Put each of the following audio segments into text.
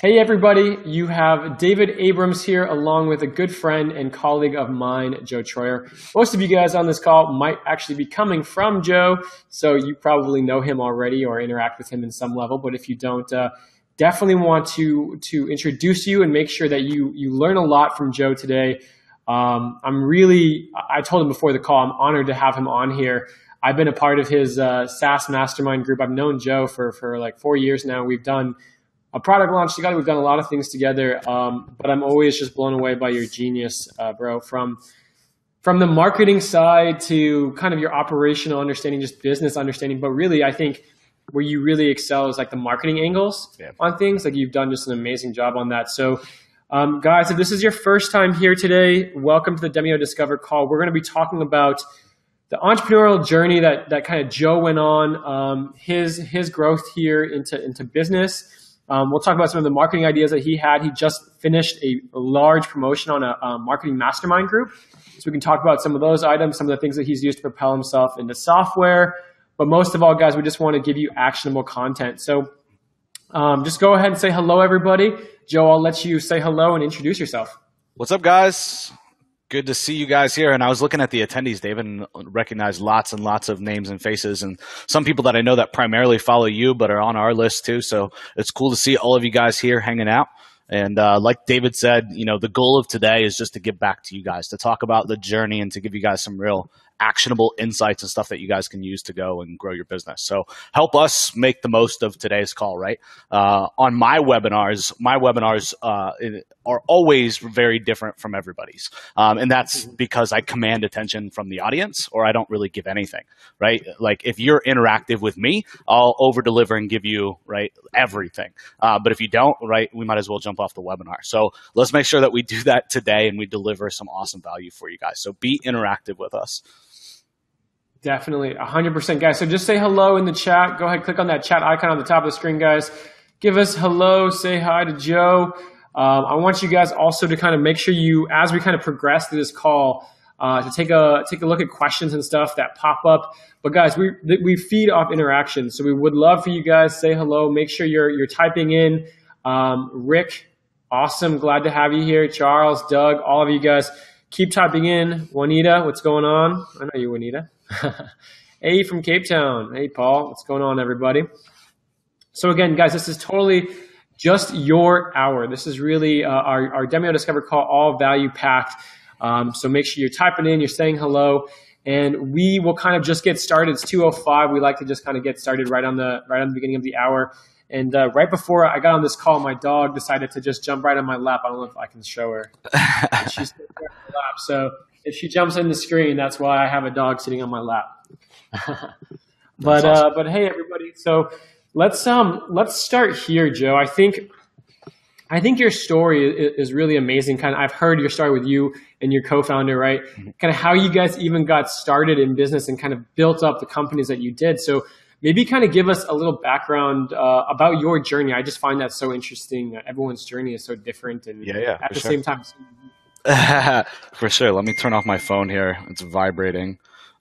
Hey, everybody. You have David Abrams here, along with a good friend and colleague of mine, Joe Troyer. Most of you guys on this call might actually be coming from Joe, so you probably know him already or interact with him in some level. But if you don't, uh, definitely want to to introduce you and make sure that you you learn a lot from Joe today. Um, I'm really, I told him before the call, I'm honored to have him on here. I've been a part of his uh, SaaS mastermind group. I've known Joe for for like four years now. We've done a product launch together. We've done a lot of things together, um, but I'm always just blown away by your genius, uh, bro. From from the marketing side to kind of your operational understanding, just business understanding. But really, I think where you really excel is like the marketing angles yeah. on things. Like you've done just an amazing job on that. So, um, guys, if this is your first time here today, welcome to the Demio Discover call. We're going to be talking about the entrepreneurial journey that that kind of Joe went on, um, his his growth here into into business um, we'll talk about some of the marketing ideas that he had. He just finished a, large promotion on a, a, marketing mastermind group. So we can talk about some of those items, some of the things that he's used to propel himself into software. But most of all, guys, we just want to give you actionable content. So um, just go ahead and say hello, everybody. Joe, I'll let you say hello and introduce yourself. What's up, guys? Good to see you guys here. And I was looking at the attendees, David, and recognized lots and lots of names and faces, and some people that I know that primarily follow you, but are on our list too. So it's cool to see all of you guys here hanging out. And uh, like David said, you know, the goal of today is just to give back to you guys, to talk about the journey and to give you guys some real actionable insights and stuff that you guys can use to go and grow your business. So help us make the most of today's call, right? Uh, on my webinars, my webinars uh, are always very different from everybody's. Um, and that's mm-hmm. because I command attention from the audience or I don't really give anything, right? Like if you're interactive with me, I'll over deliver and give you, right, everything. Uh, but if you don't, right, we might as well jump off the webinar. So let's make sure that we do that today and we deliver some awesome value for you guys. So be interactive with us. Definitely, 100%, guys. So just say hello in the chat. Go ahead, click on that chat icon on the top of the screen, guys. Give us hello, say hi to Joe. Um, I want you guys also to kind of make sure you, as we kind of progress through this call, uh, to take a take a look at questions and stuff that pop up. But guys, we we feed off interaction, so we would love for you guys say hello. Make sure you're you're typing in. Um, Rick, awesome, glad to have you here. Charles, Doug, all of you guys, keep typing in. Juanita, what's going on? I know you, Juanita. hey, from Cape Town. Hey, Paul. What's going on, everybody? So, again, guys, this is totally just your hour. This is really uh, our, our Demio Discover call, all value packed. Um, so make sure you're typing in, you're saying hello, and we will kind of just get started. It's 2:05. We like to just kind of get started right on the right on the beginning of the hour. And uh, right before I got on this call, my dog decided to just jump right on my lap. I don't know if I can show her. She's on my lap. So if she jumps in the screen, that's why I have a dog sitting on my lap. but uh, awesome. uh, but hey, everybody. So let's um let's start here, Joe. I think I think your story is really amazing. Kind of, I've heard your story with you and your co-founder, right? Mm-hmm. Kind of how you guys even got started in business and kind of built up the companies that you did. So maybe kind of give us a little background uh, about your journey. I just find that so interesting. Everyone's journey is so different, and yeah, yeah, at the sure. same time, For sure. Let me turn off my phone here. It's vibrating.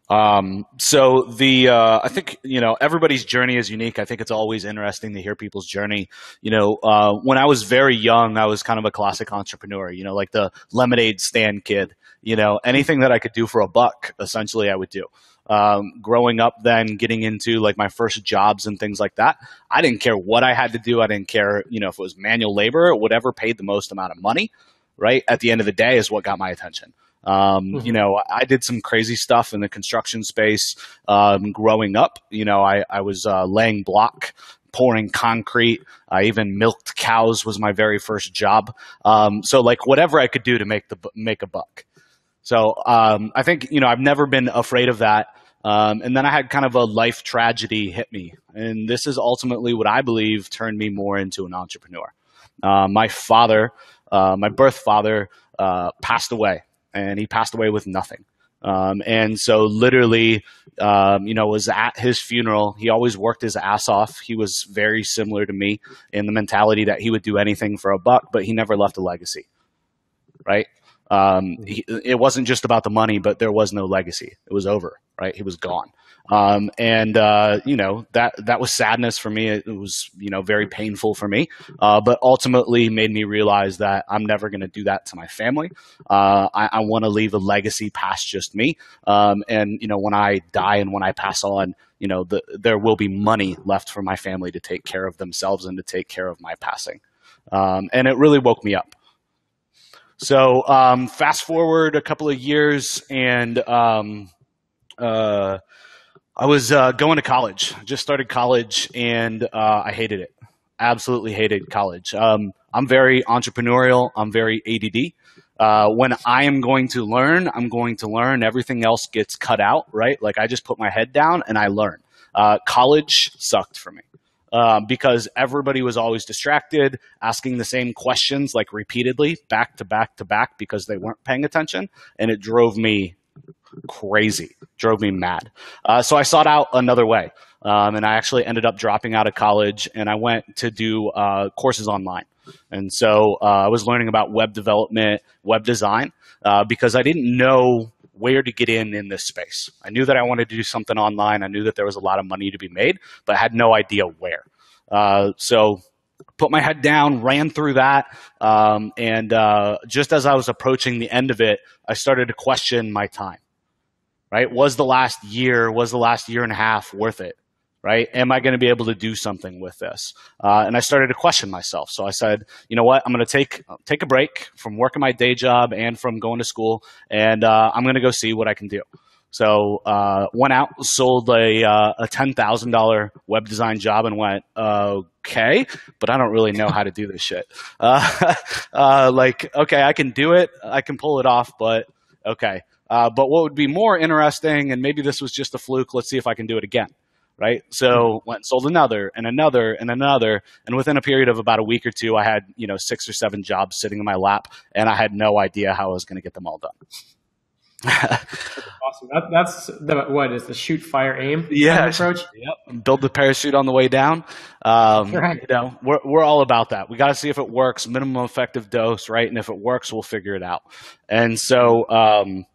Um, so the uh, I think you know everybody's journey is unique. I think it's always interesting to hear people's journey. You know, uh, when I was very young, I was kind of a classic entrepreneur. You know, like the lemonade stand kid. You know, anything that I could do for a buck, essentially, I would do. Um, growing up, then getting into like my first jobs and things like that, I didn't care what I had to do. I didn't care, you know, if it was manual labor or whatever paid the most amount of money right? At the end of the day, is what got my attention. Um, mm-hmm. You know, I did some crazy stuff in the construction space um, growing up. You know, I, I was uh, laying block, pouring concrete. I even milked cows was my very first job. Um, so like whatever I could do to make the make a buck. So um, I think you know I've never been afraid of that. Um, and then I had kind of a life tragedy hit me, and this is ultimately what I believe turned me more into an entrepreneur. Uh, my father uh, my birth father uh, passed away, and he passed away with nothing. Um, and so, literally, um, you know, was at his funeral. He always worked his ass off. He was very similar to me in the mentality that he would do anything for a buck, but he never left a legacy, right? Um, he, it wasn't just about the money, but there was no legacy. It was over, right? He was gone. Um, and uh, you know that that was sadness for me. It, was you know very painful for me, uh, but ultimately made me realize that I'm never going to do that to my family. Uh, I, I want to leave a legacy past just me. Um, and you know when I die and when I pass on, you know the, there will be money left for my family to take care of themselves and to take care of my passing. Um, and it really woke me up. So um, fast forward a couple of years, and um, uh, I was uh, going to college. Just started college, and uh, I hated it. Absolutely hated college. Um, I'm very entrepreneurial. I'm very ADD. Uh, when I am going to learn, I'm going to learn. Everything else gets cut out, right? Like I just put my head down and I learn. Uh, college sucked for me um, because everybody was always distracted, asking the same questions like repeatedly, back to back to back, because they weren't paying attention, and it drove me crazy, drove me mad. Uh, so I sought out another way, um, and I actually ended up dropping out of college, and I went to do uh, courses online. And so uh, I was learning about web development, web design, uh, because I didn't know where to get in in this space. I knew that I wanted to do something online. I knew that there was a lot of money to be made, but I had no idea where. Uh, so put my head down, ran through that, um, and uh, just as I was approaching the end of it, I started to question my time. Right? Was the last year, was the last year and a half worth it? Right? Am I going to be able to do something with this? Uh, and I started to question myself. So I said, you know what? I'm going to take take a break from working my day job and from going to school, and uh, I'm going to go see what I can do. So uh, went out, sold a uh, a ten thousand dollar web design job, and went okay, but I don't really know how to do this shit. Uh, uh, like okay, I can do it, I can pull it off, but okay. But what would be more interesting, and maybe this was just a fluke. Let's see if I can do it again right? So went and sold another and another and another, and within a period of about a week or two, I had you know six or seven jobs sitting in my lap, and I had no idea how I was going to get them all done. awesome. That, that's the what is the shoot, fire, aim yeah approach. Yep. Build the parachute on the way down. Um, right. You know, we're we're all about that. We got to see if it works. Minimum effective dose, right? And if it works, we'll figure it out. And so. Um,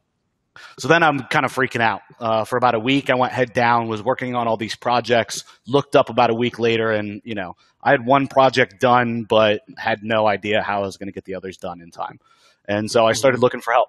so then I'm kind of freaking out. Uh, for about a week, I went head down, was working on all these projects, looked up about a week later, and, you know, I had one project done, but had no idea how I was going to get the others done in time. And so I started looking for help.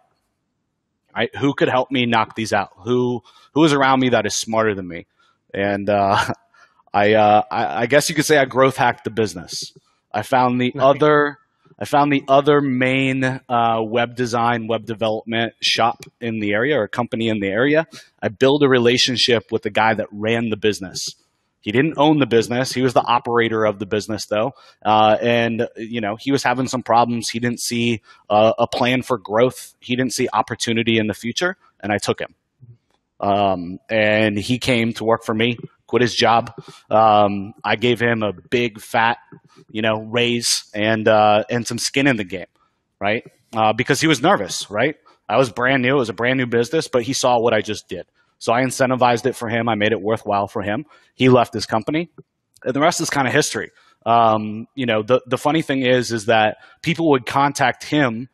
Right? Who could help me knock these out? Who who is around me that is smarter than me? And uh, I, uh, I, I guess you could say I growth hacked the business. I found the other I found the other main uh, web design, web development shop in the area or company in the area. I built a relationship with the guy that ran the business. He didn't own the business. He was the operator of the business, though, uh, and you know he was having some problems. He didn't see uh, a plan for growth. He didn't see opportunity in the future, and I took him. Um, and he came to work for me quit his job. Um, I gave him a big fat, you know, raise and uh, and some skin in the game, right? Uh, because he was nervous, right? I was brand new; it was a brand new business, but he saw what I just did, so I incentivized it for him. I made it worthwhile for him. He left his company, and the rest is kind of history. Um, you know, the the funny thing is, is that people would contact him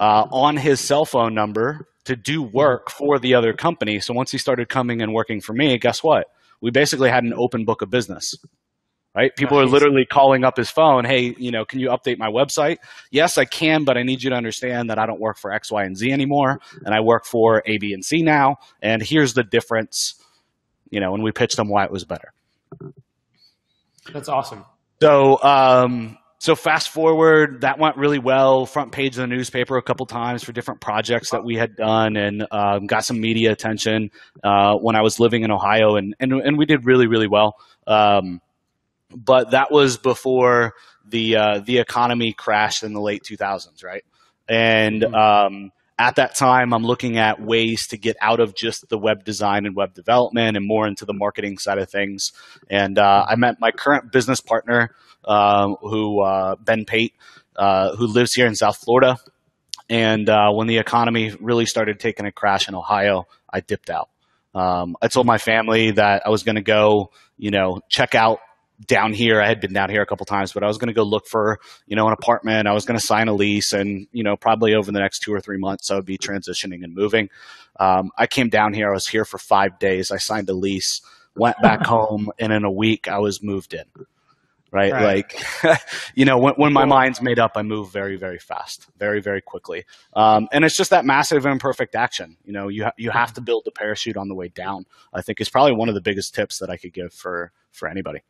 uh, on his cell phone number to do work for the other company. So once he started coming and working for me, guess what? We basically had an open book of business right? People are literally calling up his phone, hey, you know, can you update my website? Yes, I can, but I need you to understand that I don't work for X, Y, and Z anymore, and I work for A, B, and C now, and here's the difference, you know, and we pitched them why it was better. That's awesome. So, um, so fast forward, that went really well. Front page of the newspaper a couple times for different projects that we had done, and um, got some media attention uh, when I was living in Ohio, and and and we did really really well. Um, but that was before the uh, the economy crashed in the late 2000s, right? And mm-hmm. um, at that time, I'm looking at ways to get out of just the web design and web development and more into the marketing side of things. And uh, I met my current business partner um, who uh, Ben Pate, uh, who lives here in South Florida. And uh, when the economy really started taking a crash in Ohio, I dipped out. Um, I told my family that I was going to go, you know, check out down here. I had been down here a couple times, but I was going to go look for you know an apartment. I was going to sign a lease, and you know probably over the next two or three months, I would be transitioning and moving. Um, I came down here. I was here for five days. I signed a lease, went back home, and in a week, I was moved in right? right. Like, you know, when, when my mind's made up, I move very, very fast, very, very quickly. Um, and it's just that massive imperfect action. You know, you ha- you have to build the parachute on the way down. I think is probably one of the biggest tips that I could give for for anybody.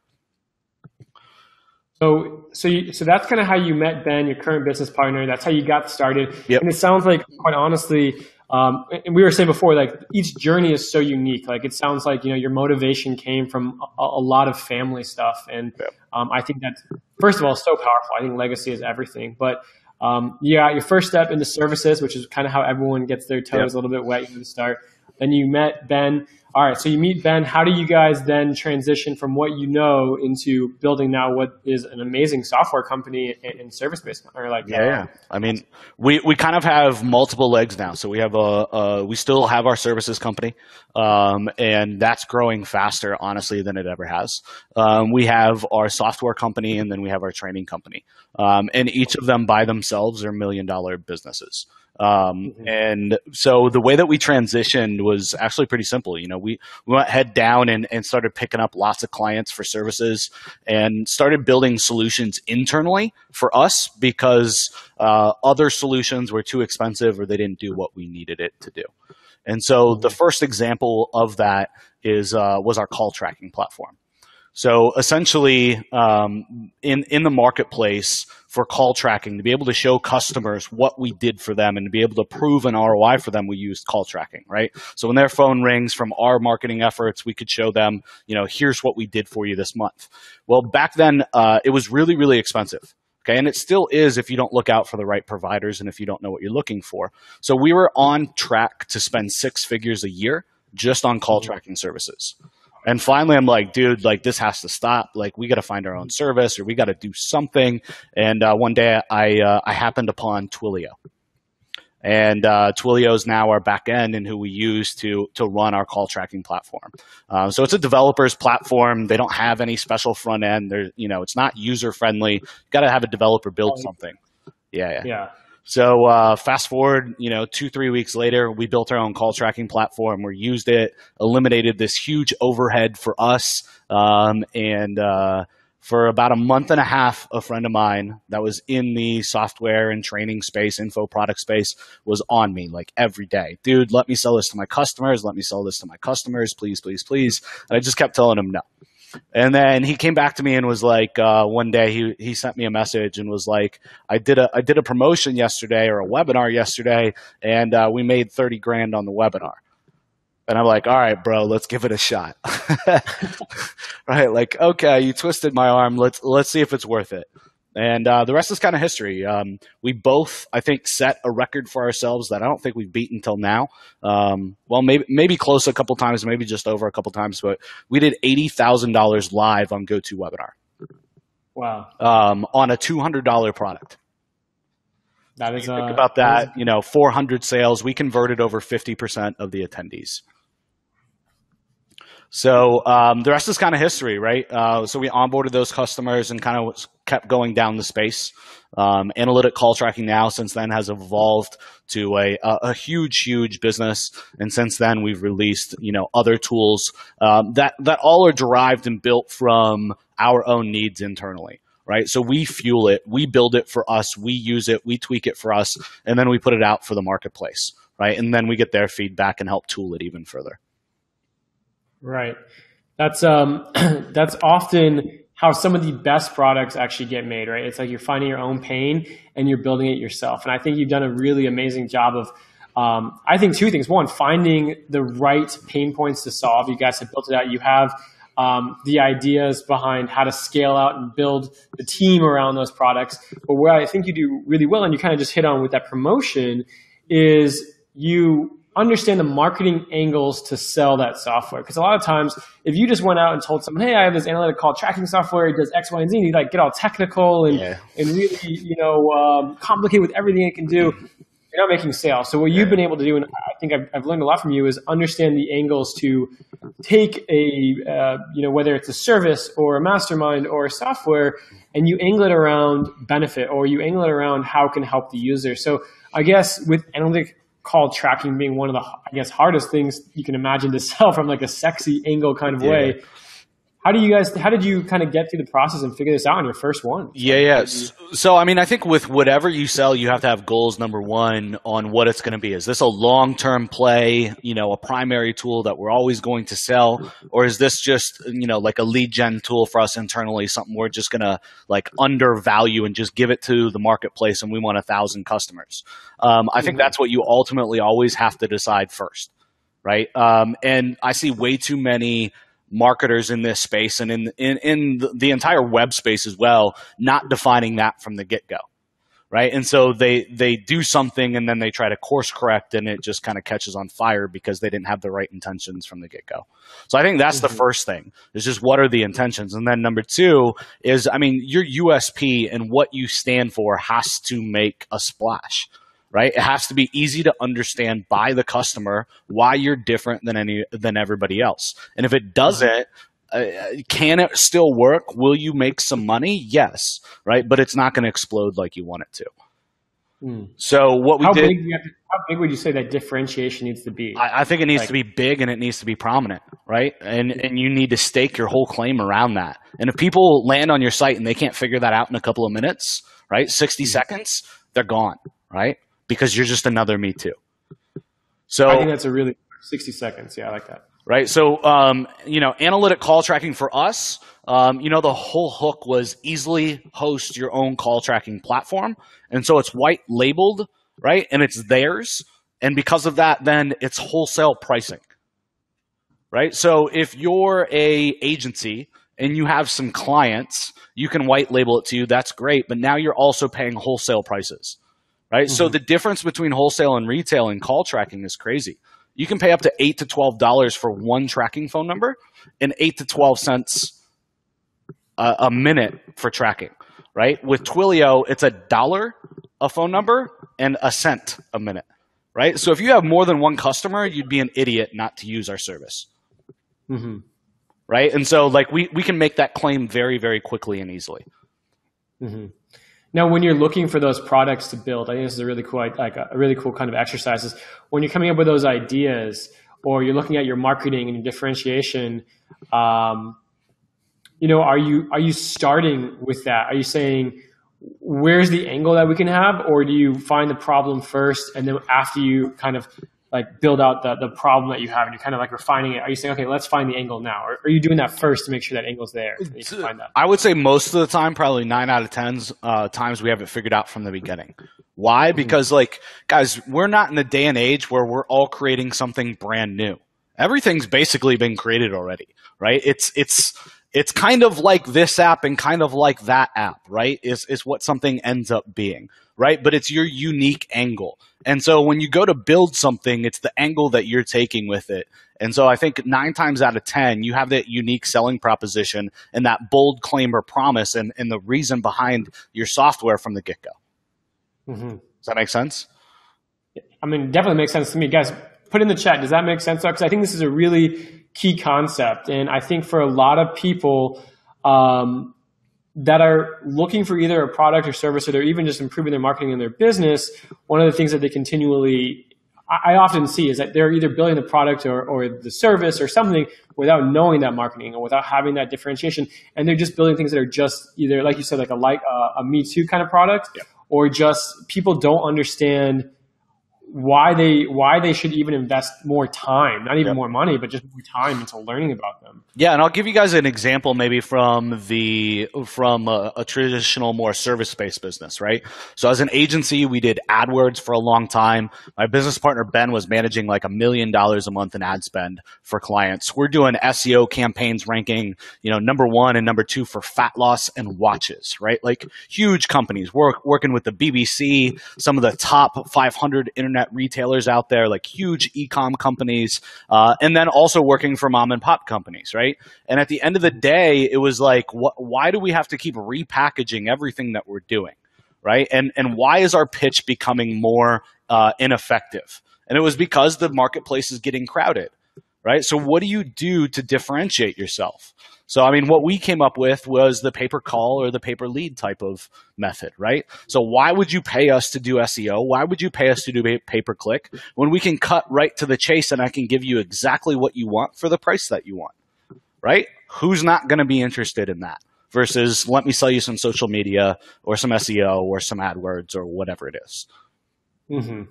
So, so, you, so that's kind of how you met Ben, your current business partner. That's how you got started. Yep. And it sounds like, quite honestly, um, and we were saying before, like each journey is so unique. Like it sounds like you know your motivation came from a, a lot of family stuff, and um, I think that's first of all so powerful. I think legacy is everything. But um, yeah, your first step into services, which is kind of how everyone gets their toes a little bit wet in the start. Then you met Ben. All right, so you meet Ben. How do you guys then transition from what you know into building now what is an amazing software company and, service based or like yeah, yeah. I mean, we, we kind of have multiple legs now. So we have a, a we still have our services company, um, and that's growing faster, honestly, than it ever has. Um, we have our software company, and then we have our training company, um, and each of them by themselves are million dollar businesses. Um, mm-hmm. And so the way that we transitioned was actually pretty simple. You know, we, we went head down and, and started picking up lots of clients for services and started building solutions internally for us because uh, other solutions were too expensive or they didn't do what we needed it to do. And so the mm-hmm. first example of that is uh, was our call tracking platform. So essentially, um, in in the marketplace for call tracking, to be able to show customers what we did for them and to be able to prove an ROI for them, we used call tracking, right? So when their phone rings from our marketing efforts, we could show them, you know, here's what we did for you this month. Well, back then, uh, it was really, really expensive. Okay, and it still is if you don't look out for the right providers and if you don't know what you're looking for. So we were on track to spend six figures a year just on call tracking services. And finally, I'm like, dude, like this has to stop. Like we got to find our own service or we got to do something. And uh, one day I uh, I happened upon Twilio, and uh, Twilio is now our back end and who we use to to run our call tracking platform. Uh, so it's a developer's platform. They don't have any special front end. They're you know it's not user friendly. Got to have a developer build something. Yeah, yeah. Yeah. So uh, fast forward, you know, two three weeks later, we built our own call tracking platform. We used it, eliminated this huge overhead for us, um, and uh, for about a month and a half, a friend of mine that was in the software and training space, info product space, was on me like every day. Dude, let me sell this to my customers. Let me sell this to my customers, please, please, please. And I just kept telling him no. And then he came back to me and was like, uh, one day he he sent me a message and was like, I did a I did a promotion yesterday or a webinar yesterday, and uh, we made thirty grand on the webinar. And I'm like, all right, bro, let's give it a shot. right? Like, okay, you twisted my arm. Let's let's see if it's worth it. And uh, the rest is kind of history. Um, we both, I think, set a record for ourselves that I don't think we've beaten until now. Um, well, maybe maybe close a couple times, maybe just over a couple times, but we did eighty thousand dollars live on GoToWebinar. Wow! Um, on a two hundred dollar product. That is think uh, about that. Is, you know, four hundred sales. We converted over fifty percent of the attendees. So um, the rest is kind of history, right? Uh, so we onboarded those customers and kind of kept going down the space. Um, analytic call tracking now since then has evolved to a, a, huge, huge business. And since then, we've released you know other tools um, that that all are derived and built from our own needs internally. Right, so we fuel it, we build it for us, we use it, we tweak it for us, and then we put it out for the marketplace. Right, and then we get their feedback and help tool it even further. Right. That's um that's often how some of the best products actually get made, right? It's like you're finding your own pain and you're building it yourself. And I think you've done a really amazing job of um, I think two things. One, finding the right pain points to solve. You guys have built it out. You have um, the ideas behind how to scale out and build the team around those products. But where I think you do really well, and you kind of just hit on with that promotion, is you understand the marketing angles to sell that software. Because a lot of times, if you just went out and told someone, "Hey, I have this analytic call tracking software. It does X, Y, and Z," and you like get all technical and yeah. and really you know um, complicate with everything it can do. you're not making sales. So what you've been able to do, and I think I've, I've learned a lot from you, is understand the angles to take a, uh, you know, whether it's a service or a mastermind or a software, and you angle it around benefit or you angle it around how it can help the user. So I guess with analytic call tracking being one of the, I guess, hardest things you can imagine to sell from like a sexy angle kind of yeah. way how do you guys how did you kind of get through the process and figure this out on your first one? Yeah yeah. So i mean i think with whatever you sell you have to have goals number one on what it's going to be. Is this a long-term play you know a primary tool that we're always going to sell? Or is this just you know like a lead gen tool for us internally something we're just going to like undervalue and just give it to the marketplace and we want a thousand customers? Um, i think mm-hmm. that's what you ultimately always have to decide first right? Um, and i see way too many marketers in this space and in in, in the entire web space as well, not defining that from the get go, right? And so they they do something and then they try to course correct and it just kind of catches on fire because they didn't have the right intentions from the get go. So I think that's mm-hmm. the first thing is just what are the intentions, and then number two is I mean your USP and what you stand for has to make a splash right? It has to be easy to understand by the customer why you're different than any than everybody else. And if it doesn't, uh, can it still work? Will you make some money? Yes, right? But it's not going to explode like you want it to. Hmm. So what we how did. Big to, how big would you say that differentiation needs to be? I, I think it needs like, to be big and it needs to be prominent, right? And and you need to stake your whole claim around that. And if people land on your site and they can't figure that out in a couple of minutes, right, sixty hmm. seconds, they're gone, right? Because you're just another me too. So I think that's a really 60 seconds. Yeah, I like that. Right. So, um, you know, analytic call tracking for us, um, you know, the whole hook was easily host your own call tracking platform. And so it's white labeled, right? And it's theirs. And because of that, then it's wholesale pricing. Right. So if you're a agency and you have some clients, you can white label it to you. That's great. But now you're also paying wholesale prices right? Mm-hmm. So the difference between wholesale and retail and call tracking is crazy. You can pay up to eight to twelve dollars for one tracking phone number, and eight to twelve cents a, a minute for tracking, right? With Twilio, it's a dollar a phone number and a cent a minute, right? So if you have more than one customer, you'd be an idiot not to use our service. Mm-hmm. Right. And so, like, we, we can make that claim very, very quickly and easily. Mm-hmm. Now, when you're looking for those products to build, I think this is a really cool, like a really cool kind of exercise. Is when you're coming up with those ideas, or you're looking at your marketing and your differentiation. Um, you know, are you are you starting with that? Are you saying where's the angle that we can have, or do you find the problem first, and then after you kind of like build out the, the problem that you have and you're kind of like refining it. Are you saying okay let's find the angle now or are you doing that first to make sure that angle's there i would say most of the time probably 9 out of 10 uh, times we have it figured out from the beginning. Why? Mm-hmm. because like guys we're not in the day and age where we're all creating something brand new. Everything's basically been created already right? It's it's it's kind of like this app and kind of like that app, right? Is is what something ends up being, right? But it's your unique angle. And so when you go to build something, it's the angle that you're taking with it. And so I think nine times out of 10, you have that unique selling proposition and that bold claim or promise and, and the reason behind your software from the get go. Mm-hmm. Does that make sense? I mean, definitely makes sense to me. Guys, put in the chat. Does that make sense? Because I think this is a really key concept. And I think for a lot of people um, that are looking for either a product or service, or they're even just improving their marketing in their business, one of the things that they continually I often see is that they're either building the product or, or the service or something without knowing that marketing or without having that differentiation, and they're just building things that are just either, like you said, like a like uh, a Me Too kind of product, yeah. or just people don't understand why they why they should even invest more time, not even yep. more money, but just more time into learning about them. Yeah, and I'll give you guys an example maybe from the from a, a traditional more service based business, right? So as an agency, we did AdWords for a long time. My business partner Ben was managing like a million dollars a month in ad spend for clients. We're doing SEO campaigns ranking, you know, number 1 and number 2 for fat loss and watches, right? Like huge companies. We're working with the BBC, some of the top 500 internet retailers out there, like huge e-com companies, uh, and then also working for mom and pop companies, right? And at the end of the day, it was like, wh- why do we have to keep repackaging everything that we're doing? Right. And, and why is our pitch becoming more uh, ineffective. And it was because the marketplace is getting crowded, right? So, what do you do to differentiate yourself? So, I mean, what we came up with was the pay per call or the pay per lead type of method, right? So, why would you pay us to do SEO? Why would you pay us to do pay per click when we can cut right to the chase and I can give you exactly what you want for the price that you want, right? Who's not going to be interested in that? Versus let me sell you some social media or some SEO or some AdWords or whatever it is. Mm-hmm.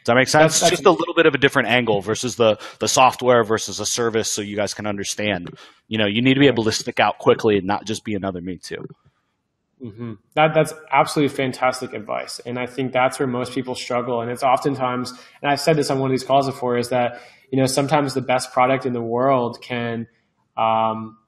Does that make sense? That's, that's, just a little bit of a different angle versus the the software versus a service, so you guys can understand. You know, you need to be able to stick out quickly and not just be another me too. Mm-hmm. That that's absolutely fantastic advice, and I think that's where most people struggle. And it's oftentimes, and I've said this on one of these calls before, is that you know sometimes the best product in the world can um,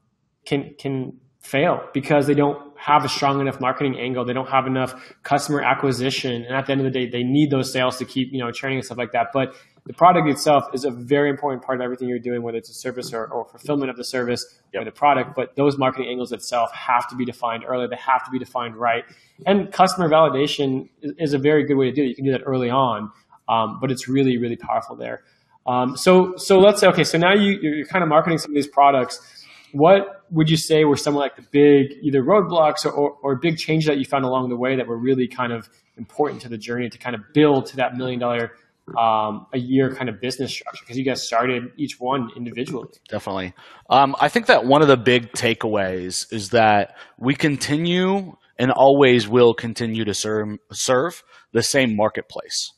can can fail because they don't have a strong enough marketing angle. They don't have enough customer acquisition. And at the end of the day, they need those sales to keep, you know, churning and stuff like that. But the product itself is a very important part of everything you're doing, whether it's a service or, or fulfillment of the service yep. or the product. But those marketing angles itself have to be defined early. They have to be defined right. And customer validation is, is a very good way to do it. You can do that early on, um, but it's really, really powerful there. Um, so, so let's say, okay, so now you, you're kind of marketing some of these products what would you say were some of like the big either roadblocks or, or, or big changes that you found along the way that were really kind of important to the journey to kind of build to that million dollar um, a year kind of business structure because you guys started each one individually. Definitely. Um, I think that one of the big takeaways is that we continue and always will continue to serve, serve the same marketplace.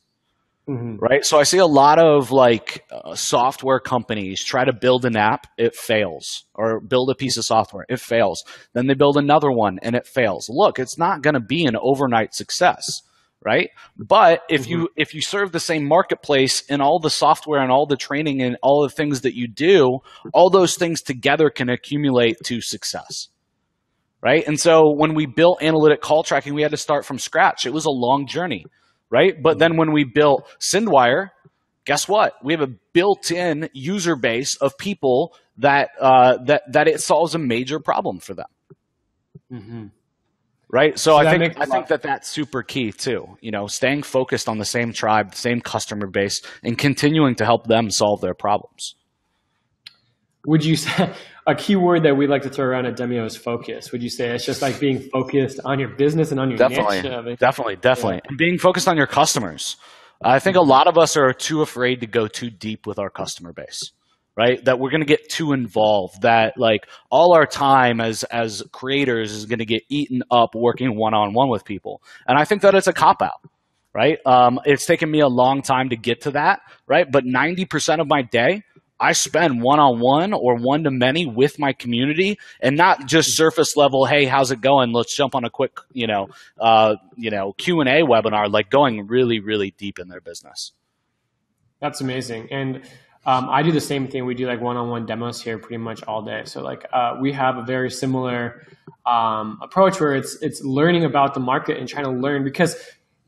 Mm-hmm. Right. So I see a lot of like uh, software companies try to build an app, it fails, or build a piece of software, it fails. Then they build another one and it fails. Look, it's not going to be an overnight success. Right. But if mm-hmm. you if you serve the same marketplace and all the software and all the training and all the things that you do, all those things together can accumulate to success right? And so when we built analytic call tracking, we had to start from scratch. It was a long journey right? But then when we built SyndWire, guess what? We have a built-in user base of people that uh, that that it solves a major problem for them. Mm-hmm. Right. So, so I think I think that that's super key too. You know, staying focused on the same tribe, the same customer base, and continuing to help them solve their problems. Would you say a key word that we like to throw around at Demio is focus? Would you say it's just like being focused on your business and on your definitely, niche? Definitely, definitely, yeah. and being focused on your customers. I think a lot of us are too afraid to go too deep with our customer base right that we're going to get too involved that like all our time as as creators is going to get eaten up working one-on-one with people and i think that it's a cop out right um, it's taken me a long time to get to that right but 90% of my day I spend one on one or one to many with my community, and not just surface level. Hey, how's it going? Let's jump on a quick, you know, uh, you know, Q and A webinar. Like going really, really deep in their business. That's amazing, and um, I do the same thing. We do like one on one demos here pretty much all day. So like uh, we have a very similar um, approach where it's it's learning about the market and trying to learn because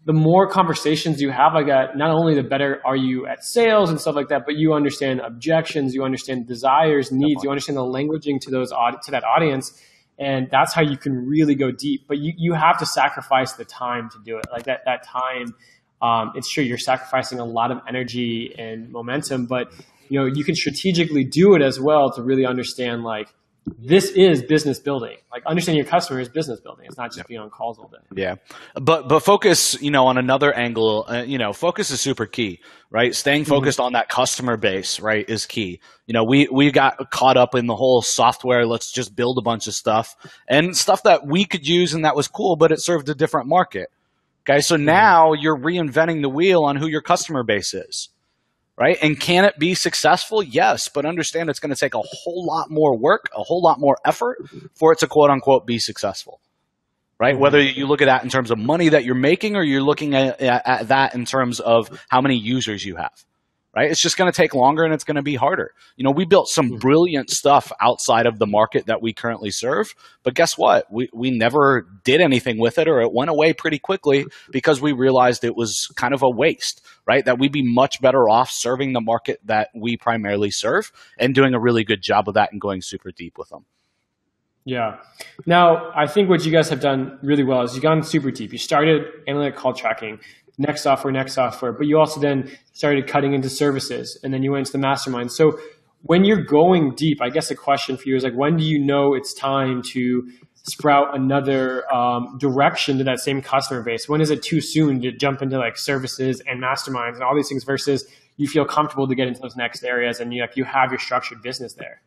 the more conversations you have like that, not only the better are you at sales and stuff like that, but you understand objections, you understand desires, needs, you understand the languaging to those to that audience, and that's how you can really go deep. But you you have to sacrifice the time to do it. Like that that time, um, it's true you're sacrificing a lot of energy and momentum, but you know you can strategically do it as well to really understand like this is business building. Like understanding your customer is business building. It's not just being on calls all day. Yeah, but but focus, you know, on another angle. Uh, you know, focus is super key, right? Staying mm-hmm. focused mm-hmm. on that customer base, right, is key. You know, we we got caught up in the whole software. Let's just build a bunch of stuff and stuff that we could use and that was cool, but it served a different market. Okay, so mm-hmm. now you're reinventing the wheel on who your customer base is right? And can it be successful? Yes, but understand it's going to take a whole lot more work, a whole lot more effort for it to quote unquote be successful, right? Mm-hmm. Whether you look at that in terms of money that you're making or you're looking at, at, at that in terms of how many users you have right? It's just going to take longer and it's going to be harder. You know, we built some hmm. brilliant stuff outside of the market that we currently serve, but guess what? We, we never did anything with it or it went away pretty quickly because we realized it was kind of a waste, right? That we'd be much better off serving the market that we primarily serve and doing a really good job of that and going super deep with them. Yeah. Now, I think what you guys have done really well is you've gone super deep. You started analytic call tracking next software, next software. But you also then started cutting into services, and then you went into the mastermind. So when you're going deep, I guess the question for you is like, when do you know it's time to sprout another um, direction to that same customer base? When is it too soon to jump into like services and masterminds and all these things versus you feel comfortable to get into those next areas and you like you have your structured business there?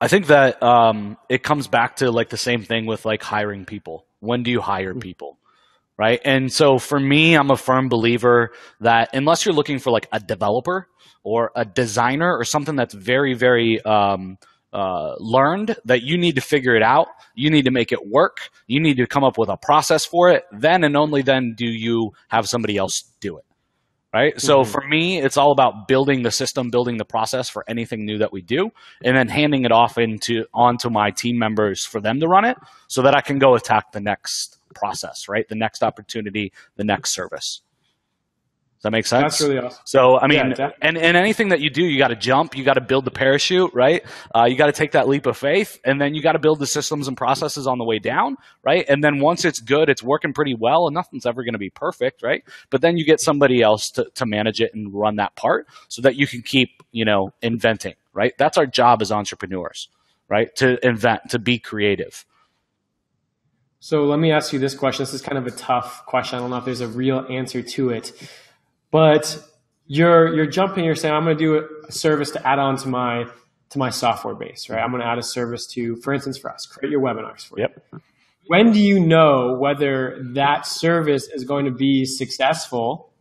I think that um, it comes back to like the same thing with like hiring people. When do you hire mm-hmm. people? Right. And so for me, I'm a firm believer that unless you're looking for like a developer or a designer or something that's very, very um, uh, learned that you need to figure it out. You need to make it work. You need to come up with a process for it. Then and only then do you have somebody else do it. Right. Mm-hmm. So for me, it's all about building the system, building the process for anything new that we do, and then handing it off into onto my team members for them to run it so that I can go attack the next process, right? The next opportunity, the next service Does that make sense? That's really awesome. So, I mean, yeah, and, and anything that you do, you got to jump, you got to build the parachute, right? Uh, you got to take that leap of faith, and then you got to build the systems and processes on the way down, right? And then once it's good, it's working pretty well, and nothing's ever going to be perfect, right? But then you get somebody else to, to manage it and run that part so that you can keep, you know, inventing, right? That's our job as entrepreneurs, right? To invent, to be creative. So let me ask you this question. This is kind of a tough question. I don't know if there's a real answer to it. But you're you're jumping. You're saying I'm going to do a service to add on to my to my software base, right? I'm going to add a service to, for instance, for us, create your webinars for yep. you. When do you know whether that service is going to be successful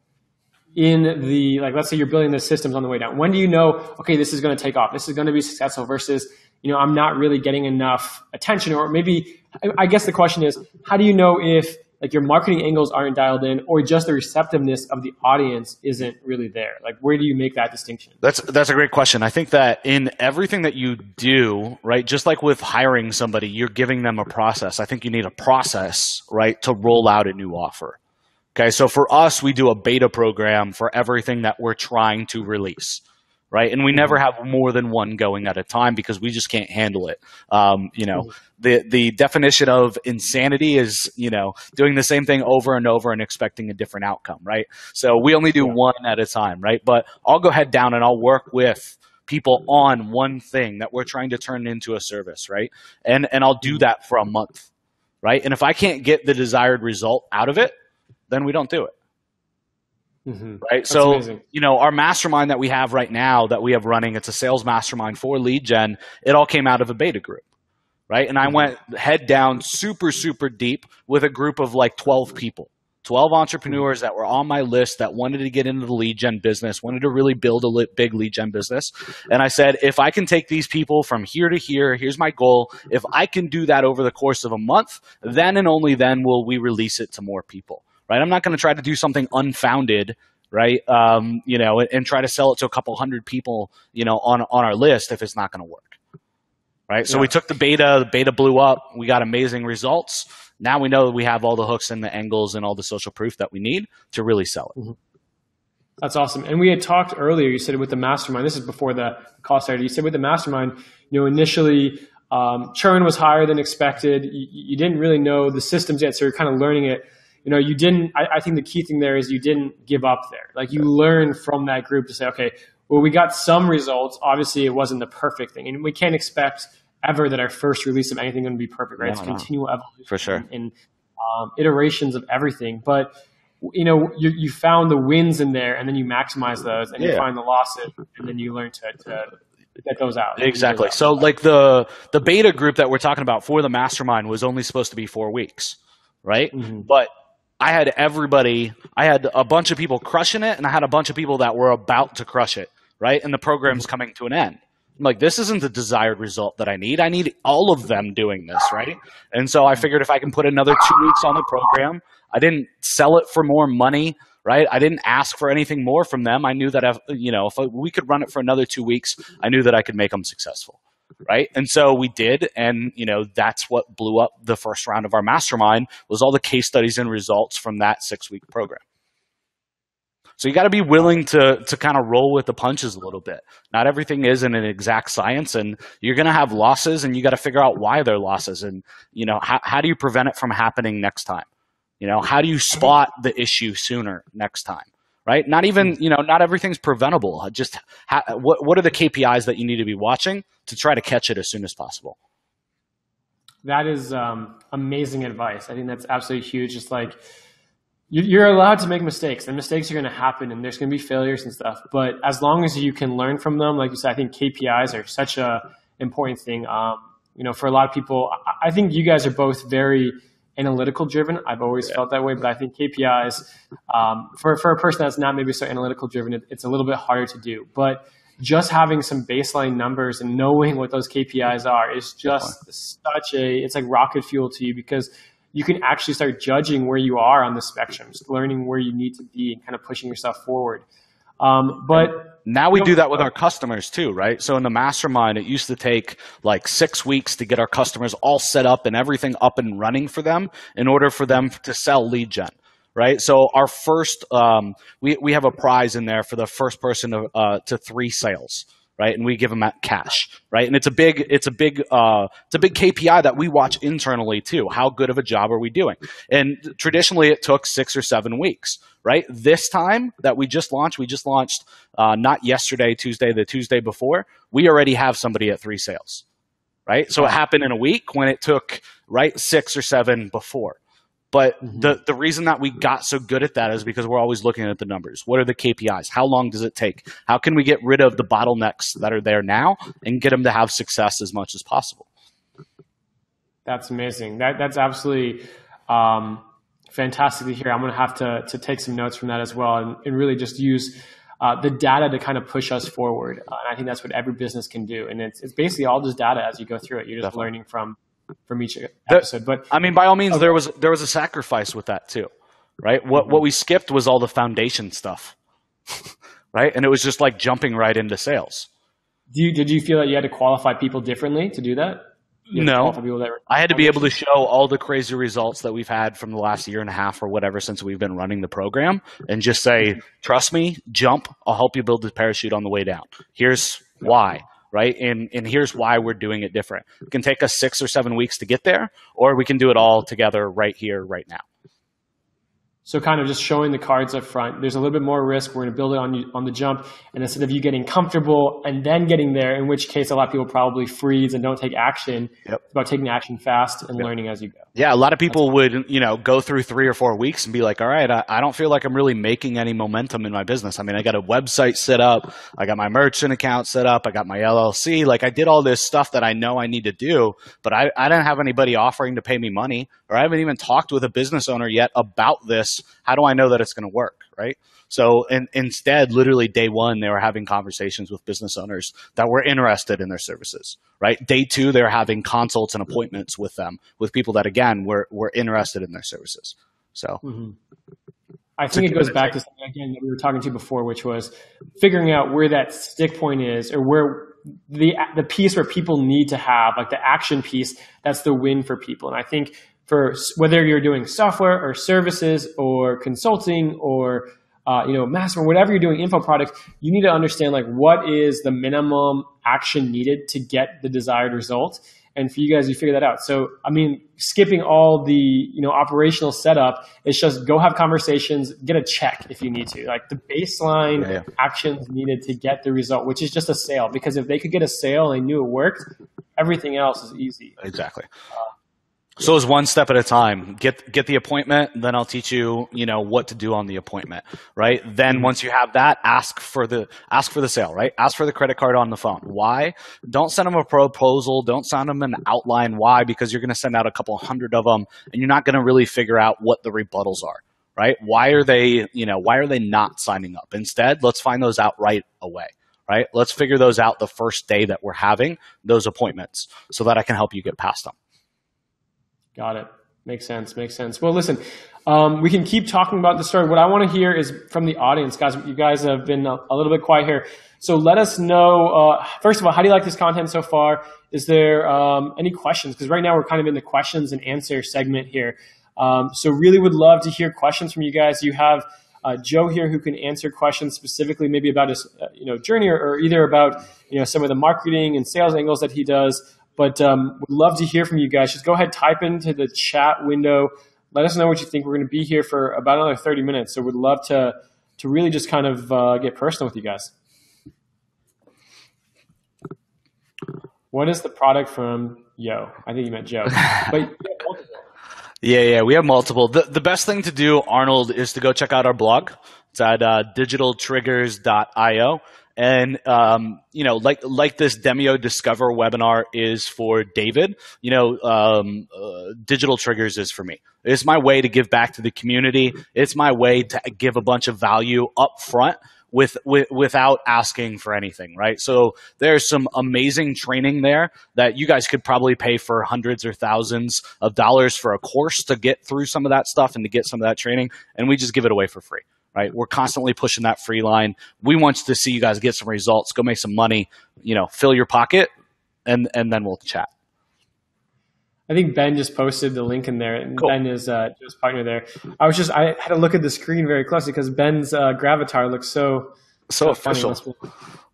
in the like? Let's say you're building the systems on the way down. When do you know? Okay, this is going to take off. This is going to be successful. Versus, you know, I'm not really getting enough attention, or maybe I guess the question is, how do you know if like your marketing angles aren't dialed in or just the receptiveness of the audience isn't really there like where do you make that distinction that's that's a great question i think that in everything that you do right just like with hiring somebody you're giving them a process i think you need a process right to roll out a new offer okay so for us we do a beta program for everything that we're trying to release right? And we mm-hmm. never have more than one going at a time because we just can't handle it. Um, you know, the the definition of insanity is you know doing the same thing over and over and expecting a different outcome, right? So we only do one at a time, right? But I'll go head down and I'll work with people mm-hmm. on one thing that we're trying to turn into a service, right? And and I'll do mm-hmm. that for a month, right? And if I can't get the desired result out of it, then we don't do it. Mm-hmm. Right. That's so, amazing. you know, our mastermind that we have right now that we have running, it's a sales mastermind for lead gen. It all came out of a beta group. Right. And I mm-hmm. went head down super, super deep with a group of like 12 people, 12 entrepreneurs that were on my list that wanted to get into the lead gen business, wanted to really build a big lead gen business. And I said, if I can take these people from here to here, here's my goal. If I can do that over the course of a month, then and only then will we release it to more people right? I'm not going to try to do something unfounded, right? Um, you know, and, and, try to sell it to a couple hundred people, you know, on on our list if it's not going to work, right? So yeah. we took the beta, the beta blew up, we got amazing results. Now we know that we have all the hooks and the angles and all the social proof that we need to really sell it. Mm-hmm. That's awesome. And we had talked earlier. You said with the mastermind. This is before the call started. You said with the mastermind, you know, initially um, churn was higher than expected. You, you, didn't really know the systems yet, so you're kind of learning it you know, you didn't, I, I think the key thing there is you didn't give up there. Like you learned from that group to say, okay, well, we got some results. Obviously, it wasn't the perfect thing. And we can't expect ever that our first release of anything going to be perfect, right? No, it's no. continual evolution. For sure. And um, iterations of everything. But, you know, you, you found the wins in there and then you maximize those and yeah. you find the losses and then you learn to, to that goes out. Exactly. Goes out. So like the the beta group that we're talking about for the mastermind was only supposed to be four weeks, right? Mm-hmm. But I had everybody, I had a bunch of people crushing it, and I had a bunch of people that were about to crush it, right? And the program's mm-hmm. coming to an end. I'm like, this isn't the desired result that I need. I need all of them doing this, right? And so I mm-hmm. figured if I can put another two weeks on the program, I didn't sell it for more money, right? I didn't ask for anything more from them. I knew that, if, you know, if we could run it for another two weeks, I knew that I could make them successful right? And so we did and you know that's what blew up the first round of our mastermind was all the case studies and results from that six week program. So you got to be willing to to kind of roll with the punches a little bit. Not everything is in an exact science and you're going to have losses and you got to figure out why they're losses and you know how, how do you prevent it from happening next time? You know, how do you spot the issue sooner next time? Right? Not even, you know, not everything's preventable. Just how, what what are the KPIs that you need to be watching to try to catch it as soon as possible? That is um, amazing advice. I think that's absolutely huge. Just like you're allowed to make mistakes and mistakes are going to happen and there's going to be failures and stuff but as long as you can learn from them like you said i think kpis are such a important thing um, you know for a lot of people i think you guys are both very analytical driven i've always yeah. felt that way but i think kpis um, for, for a person that's not maybe so analytical driven it, it's a little bit harder to do but just having some baseline numbers and knowing what those kpis are is just such a it's like rocket fuel to you because you can actually start judging where you are on the spectrum, just learning where you need to be and kind of pushing yourself forward. Um, but now we do that with our customers too, right? So in the mastermind, it used to take like six weeks to get our customers all set up and everything up and running for them in order for them to sell lead gen right? So our first, um, we, we have a prize in there for the first person to, uh, to three sales, right? And we give them that cash, right? And it's a big, it's a big, uh, it's a big KPI that we watch internally too. How good of a job are we doing? And traditionally, it took six or seven weeks, right? This time that we just launched, we just launched uh, not yesterday, Tuesday, the Tuesday before. We already have somebody at three sales, right? So it happened in a week when it took right six or seven before. But mm-hmm. the, the reason that we got so good at that is because we're always looking at the numbers. What are the KPIs? How long does it take? How can we get rid of the bottlenecks that are there now and get them to have success as much as possible? That's amazing. That that's absolutely um, fantastic to hear. I'm going to have to to take some notes from that as well, and, and really just use uh, the data to kind of push us forward. Uh, and I think that's what every business can do. And it's it's basically all just data as you go through it. You're just Definitely. learning from from each episode. But I mean, by all means, okay. there was there was a sacrifice with that too, right? What mm-hmm. what we skipped was all the foundation stuff, right? And it was just like jumping right into sales. Do you, did you feel that you had to qualify people differently to do that? No, that I had to be able to show all the crazy results that we've had from the last year and a half or whatever since we've been running the program, and just say, "Trust me, jump. I'll help you build the parachute on the way down. Here's why." Right? And and here's why we're doing it different. It can take us six or seven weeks to get there, or we can do it all together right here, right now. So kind of just showing the cards up front. There's a little bit more risk. We're going to build it on you, on the jump, and instead of you getting comfortable and then getting there, in which case a lot of people probably freeze and don't take action. Yep. It's about taking action fast and yep. learning as you go. Yeah, a lot of people would you know go through three or four weeks and be like, all right, I, I don't feel like I'm really making any momentum in my business. I mean, I got a website set up, I got my merchant account set up, I got my LLC. Like I did all this stuff that I know I need to do, but I, I didn't have anybody offering to pay me money, or I haven't even talked with a business owner yet about this how do I know that it's going to work? Right. So in, instead, literally day one, they were having conversations with business owners that were interested in their services. Right. Day two, they were having consults and appointments with them, with people that again were were interested in their services. So. Mm-hmm. I think it goes back to something again that we were talking to before, which was figuring out where that stick point is, or where the the piece where people need to have, like the action piece, that's the win for people. And I think for whether you're doing software or services or consulting or uh, you know master whatever you're doing info products you need to understand like what is the minimum action needed to get the desired result. And for you guys you figure that out. So i mean skipping all the you know operational setup it's just go have conversations get a check if you need to. Like the baseline yeah, yeah. actions needed to get the result which is just a sale. Because if they could get a sale and they knew it worked everything else is easy. Exactly. Uh, so it's one step at a time. Get get the appointment, then I'll teach you, you know, what to do on the appointment, right? Then once you have that, ask for the ask for the sale, right? Ask for the credit card on the phone. Why? Don't send them a proposal. Don't send them an outline. Why? Because you're going to send out a couple hundred of them, and you're not going to really figure out what the rebuttals are, right? Why are they, you know, why are they not signing up? Instead, let's find those out right away right? Let's figure those out the first day that we're having those appointments so that I can help you get past them. Got it. Makes sense. Makes sense. Well, listen, um, we can keep talking about the story. What I want to hear is from the audience, guys. You guys have been a, a little bit quiet here, so let us know. Uh, first of all, how do you like this content so far? Is there um, any questions? Because right now we're kind of in the questions and answer segment here. Um, so really would love to hear questions from you guys. You have uh, Joe here who can answer questions specifically, maybe about his uh, you know journey or, or, either about you know some of the marketing and sales angles that he does. But um, would love to hear from you guys. Just go ahead, type into the chat window. let us know what you think. We're going to be here for about another 30 minutes, so we'd love to to really just kind of uh, get personal with you guys. What is the product from Yo? I think you meant Joe. But yeah, yeah, we have multiple. The, the best thing to do, Arnold, is to go check out our blog. It's at uh, digitaltriggers.io. And um, you know, like like this Demio Discover webinar is for David. You know, um, uh, Digital Triggers is for me. It's my way to give back to the community. It's my way to give a bunch of value up front with, with without asking for anything, right? So there's some amazing training there that you guys could probably pay for hundreds or thousands of dollars for a course to get through some of that stuff and to get some of that training, and we just give it away for free. Right, we're constantly pushing that free line. We want to see you guys get some results, go make some money, you know, fill your pocket, and and then we'll chat. I think Ben just posted the link in there, and cool. Ben is uh, Joe's partner there. I was just I had to look at the screen very closely because Ben's uh, gravatar looks so so, official.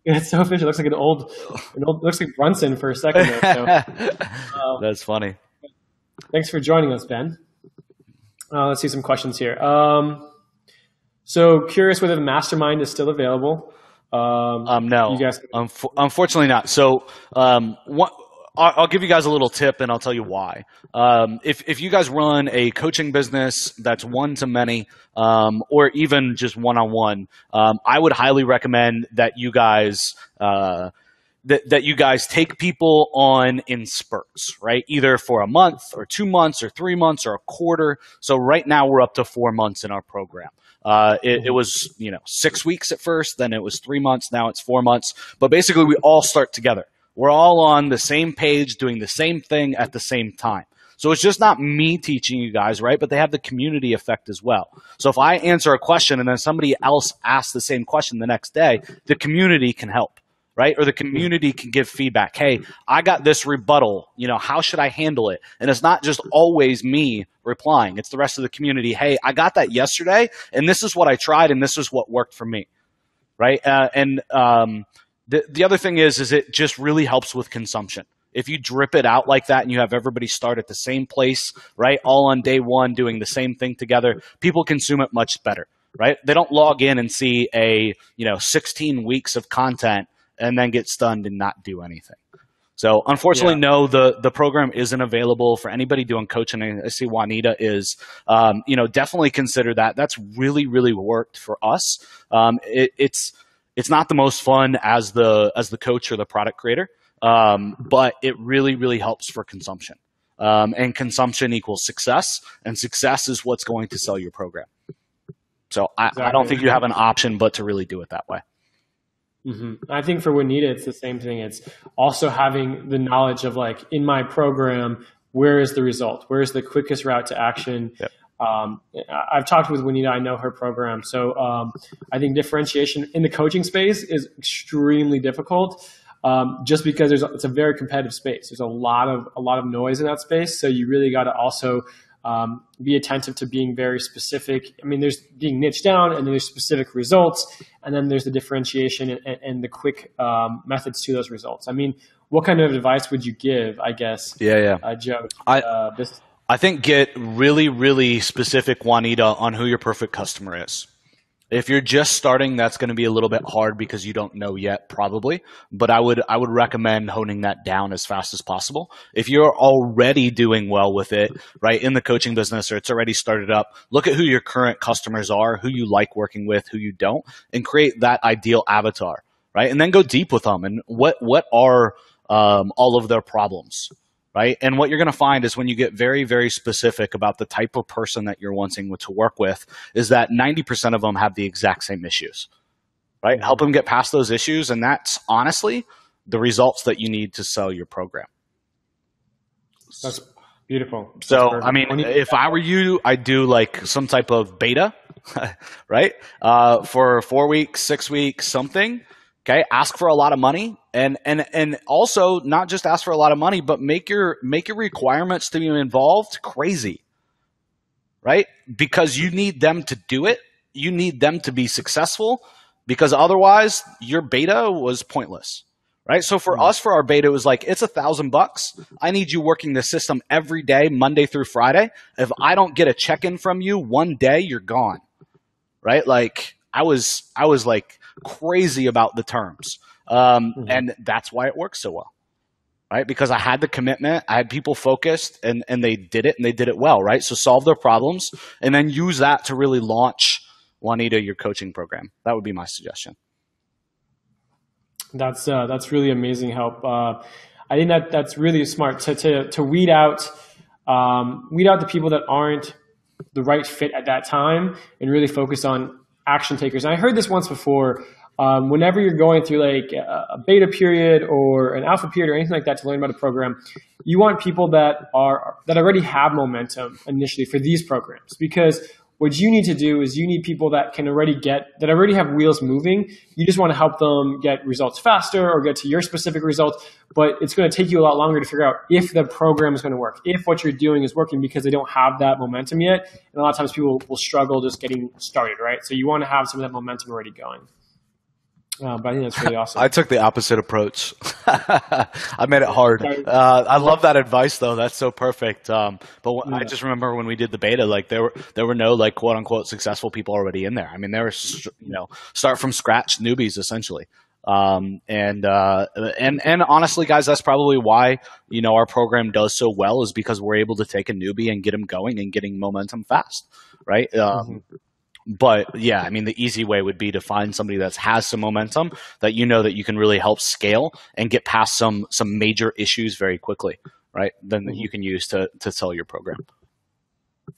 Yeah, it's so official. It looks like an old, an old looks like Brunson for a second there. So, um, That's funny. Thanks for joining us, Ben. Uh, let's see some questions here. Um, so curious whether the mastermind is still available. Um, um no, you guys. unfortunately not. So, um, what, I'll give you guys a little tip and I'll tell you why. Um, if, if you guys run a coaching business that's one to many, um, or even just one on one, um I would highly recommend that you guys, uh, that, that you guys take people on in spurts, right? Either for a month or two months or three months or a quarter. So right now we're up to four months in our program. Uh, it, it, was, you know, six weeks at first, then it was three months, now it's four months. But basically, we all start together. We're all on the same page doing the same thing at the same time. So it's just not me teaching you guys, right? But they have the community effect as well. So if I answer a question and then somebody else asks the same question the next day, the community can help, right? Or the community can give feedback. Hey, I got this rebuttal. You know, how should I handle it? And it's not just always me replying. It's the rest of the community. Hey, I got that yesterday and this is what I tried and this is what worked for me. Right. Uh, and, um, the, the other thing is, is it just really helps with consumption. If you drip it out like that and you have everybody start at the same place, right, all on day one doing the same thing together, people consume it much better, right? They don't log in and see a, you know, 16 weeks of content and then get stunned and not do anything. So unfortunately, yeah. no, the the program isn't available for anybody doing coaching. I see Juanita is, um, you know, definitely consider that. That's really really worked for us. Um, it, it's it's not the most fun as the as the coach or the product creator, um, but it really really helps for consumption. Um, and consumption equals success, and success is what's going to sell your program. So I, exactly. I don't think you have an option but to really do it that way. Mm-hmm. I think for Juanita, it's the same thing. It's also having the knowledge of like in my program, where is the result? Where is the quickest route to action? Yep. Um, I've talked with Juanita. I know her program. So um, I think differentiation in the coaching space is extremely difficult. Um, just because there's it's a very competitive space. There's a lot of a lot of noise in that space, so you really got to also um, be attentive to being very specific. I mean, there's being niche down, and then there's specific results, and then there's the differentiation and, and the quick um, methods to those results. I mean, what kind of advice would you give? I guess. Yeah, yeah. Uh, Joe, I, uh, business I think get really, really specific, Juanita, on who your perfect customer is. If you're just starting, that's going to be a little bit hard because you don't know yet, probably. But I would I would recommend honing that down as fast as possible. If you're already doing well with it, right, in the coaching business or it's already started up, look at who your current customers are, who you like working with, who you don't, and create that ideal avatar, right? And then go deep with them and what what are um, all of their problems right? And what you're going to find is when you get very, very specific about the type of person that you're wanting to work with, is that 90% of them have the exact same issues, right? Help them get past those issues. And that's honestly the results that you need to sell your program. That's beautiful. So, I mean, if I were you, I'd do like some type of beta, right? Uh, for four weeks, six weeks, something Okay, ask for a lot of money and and and also not just ask for a lot of money, but make your make your requirements to be involved crazy. Right? Because you need them to do it. You need them to be successful because otherwise your beta was pointless. right? So for hmm. us, for our beta, it was like, it's a thousand bucks. I need you working the system every day, Monday through Friday. If I don't get a check in from you one day, you're gone, right? Like I was, I was like crazy about the terms. Um, mm-hmm. and that's why it works so well. Right, because I had the commitment, I had people focused, and and they did it, and they did it well. Right, so solve their problems, and then use that to really launch Juanita your coaching program. That would be my suggestion. That's uh, that's really amazing help. Uh, I think that that's really smart to to, to weed out um, weed out the people that aren't the right fit at that time and really focus on action takers. And I heard this once before. Um, whenever you're going through like a, a beta period or an alpha period or anything like that to learn about a program, you want people that are that already have momentum initially for these programs because what you need to do is you need people that can already get that already have wheels moving. You just want to help them get results faster or get to your specific results, but it's going to take you a lot longer to figure out if the program is going to work, if what you're doing is working because they don't have that momentum yet. And a lot of times people will struggle just getting started, right? So you want to have some of that momentum already going. Uh, but I think that's really awesome. I took the opposite approach. I made it hard. Uh, I love that advice, though. That's so perfect. Um, but yeah. I just remember when we did the beta, like there were there were no like quote unquote successful people already in there. I mean, there were you know start from scratch newbies essentially. Um, and uh, and and honestly, guys, that's probably why you know our program does so well is because we're able to take a newbie and get him going and getting momentum fast, right? Um, mm-hmm but yeah, I mean, the easy way would be to find somebody that has some momentum that you know that you can really help scale and get past some some major issues very quickly, right? Then you can use to to sell your program.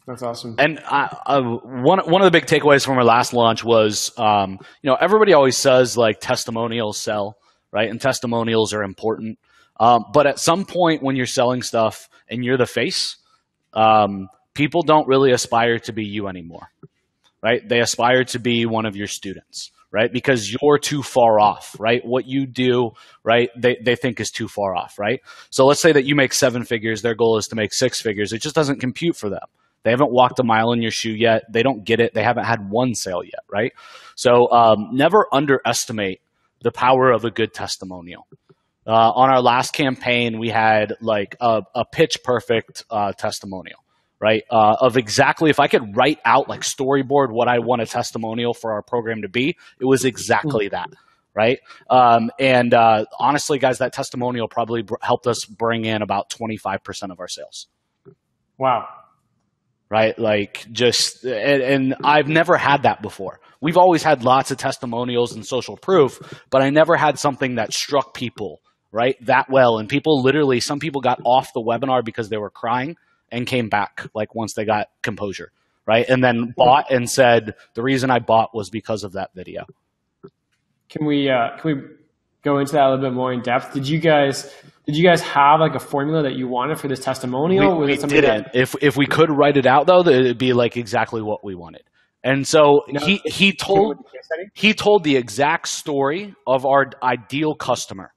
That's awesome. And I, uh, one one of the big takeaways from our last launch was, um, you know, everybody always says like testimonials sell, right? And testimonials are important. Um, but at some point when you're selling stuff and you're the face, um, people don't really aspire to be you anymore right? They aspire to be one of your students, right? Because you're too far off, right? What you do, right? They, they think is too far off, right? So let's say that you make seven figures. Their goal is to make six figures. It just doesn't compute for them. They haven't walked a mile in your shoe yet. They don't get it. They haven't had one sale yet, right? So um, never underestimate the power of a good testimonial. Uh, on our last campaign, we had like a, a pitch perfect uh, testimonial right? Uh, of exactly if I could write out like storyboard what I want a testimonial for our program to be, it was exactly that, right? Um, and uh, honestly, guys, that testimonial probably br- helped us bring in about twenty five percent of our sales. Wow. Right, like just, and, and I've never had that before. We've always had lots of testimonials and social proof, but I never had something that struck people right that well. And people literally, some people got off the webinar because they were crying and came back like once they got composure, right? And then bought and said the reason I bought was because of that video. Can we uh, can we go into that a little bit more in depth? Did you guys did you guys have like a formula that you wanted for this testimonial? We, we didn't. That- if if we could write it out though, it'd be like exactly what we wanted. And so no, he he told he told the exact story of our ideal customer.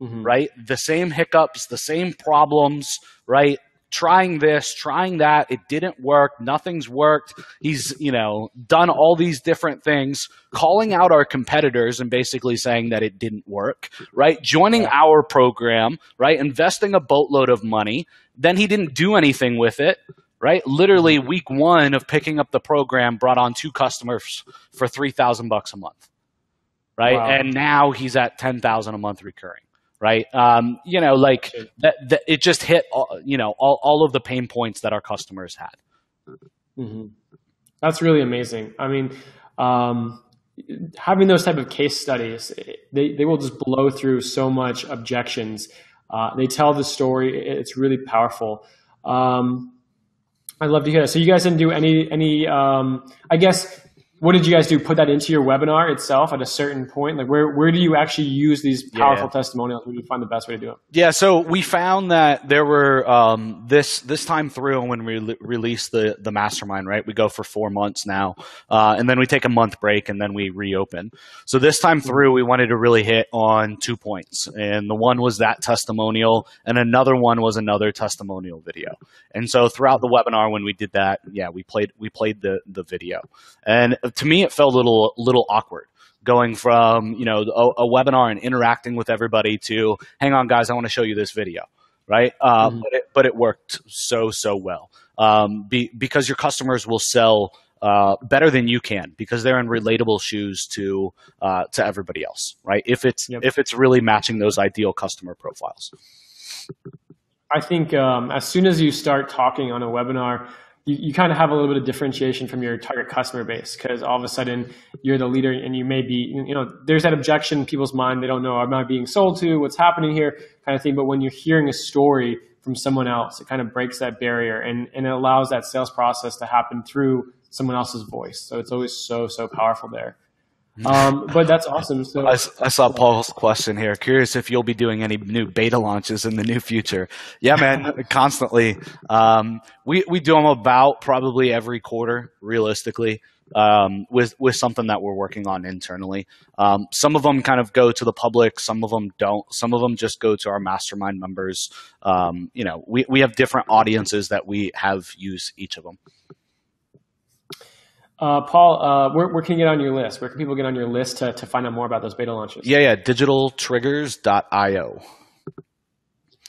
Mm-hmm. Right? The same hiccups, the same problems, right? Trying this, trying that. It didn't work. Nothing's worked. He's, you know, done all these different things, calling out our competitors and basically saying that it didn't work, right? Joining our program, right? Investing a boatload of money. Then he didn't do anything with it, right? Literally mm-hmm. week one of picking up the program brought on two customers for 3000 bucks a month, right? Wow. And now he's at 10,000 a month recurring right? Um, you know, like that, that, it just hit, all, you know, all, all of the pain points that our customers had. Mm-hmm. That's really amazing. I mean, um, having those type of case studies, they, they will just blow through so much objections. Uh, they tell the story. It's really powerful. Um, I'd love to hear that. So you guys didn't do any, any, um, I guess what did you guys do? Put that into your webinar itself at a certain point? Like where, where do you actually use these powerful yeah. testimonials? Where do you find the best way to do it? Yeah. So we found that there were, um, this, this time through when we re- released the, the mastermind, right? We go for four months now. Uh, and then we take a month break and then we reopen. So this time through, we wanted to really hit on two points. And the one was that testimonial and another one was another testimonial video. And so throughout the webinar, when we did that, yeah, we played, we played the, the video and to me, it felt a little little awkward going from you know a, a, webinar and interacting with everybody to hang on guys i want to show you this video right uh, mm-hmm. but, it, but, it, worked so so well um, be, because your customers will sell uh, better than you can because they're in relatable shoes to uh, to everybody else right if it's yep. if it's really matching those ideal customer profiles i think um, as soon as you start talking on a webinar you, you kind of have a little bit of differentiation from your target customer base because all of a sudden you're the leader and you may be, you know, there's that objection in people's mind. They don't know, am I being sold to? What's happening here? Kind of thing. But when you're hearing a story from someone else, it kind of breaks that barrier and, and it allows that sales process to happen through someone else's voice. So it's always so, so powerful there. Um, but that's awesome. So I, I, saw Paul's question here. Curious if you'll be doing any new beta launches in the new future. Yeah, man, constantly. Um, we we do them about probably every quarter, realistically, um, with with something that we're working on internally. Um, some of them kind of go to the public. Some of them don't. Some of them just go to our mastermind members. Um, you know, we we have different audiences that we have use each of them. Uh, Paul, uh, where, where, can you get on your list? Where can people get on your list to, to find out more about those beta launches? Yeah, yeah, digitaltriggers.io.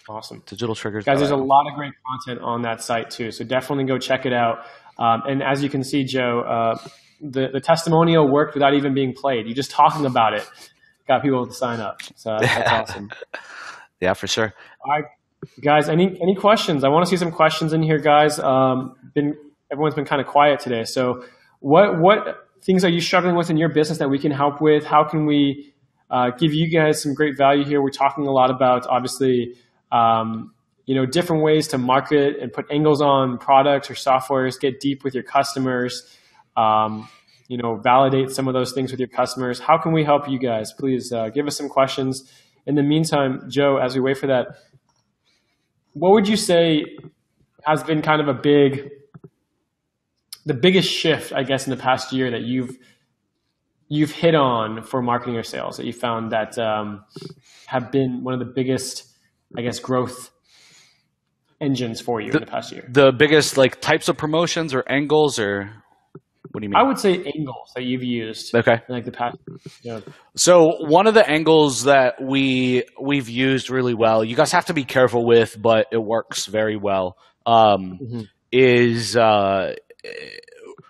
Awesome. Digital Triggers. Guys, there's a lot of great content on that site too. So definitely go check it out. Um, and as you can see, Joe, uh, the, the testimonial worked without even being played. You just talking about it got people to sign up. So that's, that's awesome. yeah, for sure. All right, guys, any, any questions? I want to see some questions in here, guys. Um, been, everyone's been kind of quiet today. So what what things are you struggling with in your business that we can help with? How can we uh, give you guys some great value here? We're talking a lot about obviously, um, you know, different ways to market and put angles on products or softwares. Get deep with your customers. Um, you know, validate some of those things with your customers. How can we help you guys? Please uh, give us some questions. In the meantime, Joe, as we wait for that, what would you say has been kind of a big the biggest shift, I guess, in the past year that you've you've hit on for marketing or sales that you found that um, have been one of the biggest, I guess, growth engines for you the, in the past year? The biggest like types of promotions or angles or what do you mean? I would say angles that you've used. Okay. like the past. Yeah. So one of the angles that we we've used really well, you guys have to be careful with, but it works very well. Um, mm-hmm. Is uh,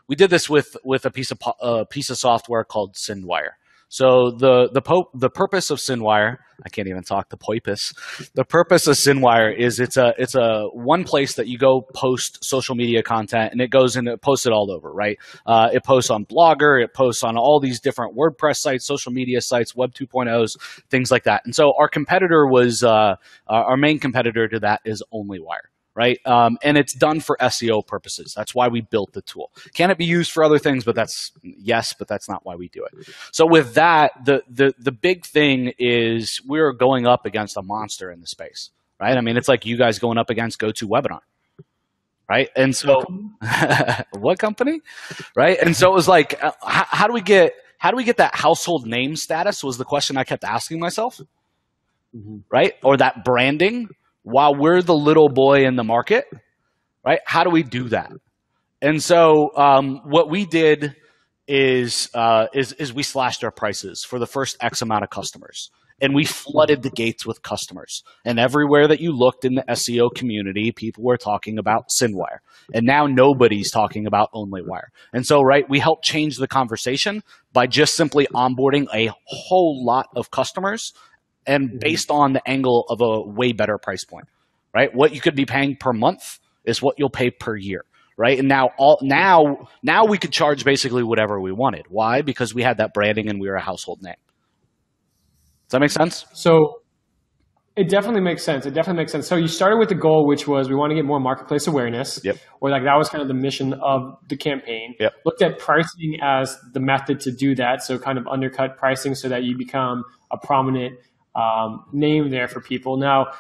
we did this with with a piece of a piece of software called SyndWire. So the the the purpose of SyndWire, I can't even talk the poipus. The purpose of SyndWire is it's a it's a one place that you go post social media content and it goes and it posts it all over, right? Uh, it posts on Blogger, it posts on all these different WordPress sites, social media sites, Web 2.0s, things like that. And so our competitor was uh, our main competitor to that is OnlyWire right? Um, and it's done for SEO purposes. That's why we built the tool. Can it be used for other things? But that's yes, but that's not why we do it. So with that, the the the big thing is we're going up against a monster in the space, right? I mean, it's like you guys going up against GoToWebinar. Right. And so what company? Right. And so it was like, uh, how, how do we get, how do we get that household name status was the question I kept asking myself. Mm-hmm. Right. Or that branding while we're the little boy in the market, right? How do we do that? And so um, what we did is, uh, is is we slashed our prices for the first X amount of customers, and we flooded the gates with customers. And everywhere that you looked in the SEO community, people were talking about SyndWire, and now nobody's talking about OnlyWire. And so, right, we helped change the conversation by just simply onboarding a whole lot of customers and mm-hmm. based on the angle of a way better price point, right? What you could be paying per month is what you'll pay per year, right? And now all now now we could charge basically whatever we wanted. Why? Because we had that branding and we were a household name. Does that make sense? So it definitely makes sense. It definitely makes sense. So you started with the goal, which was we want to get more marketplace awareness. Yep. Or like that was kind of the mission of the campaign. Yep. Looked at pricing as the method to do that. So kind of undercut pricing so that you become a prominent um, name there for people. Now,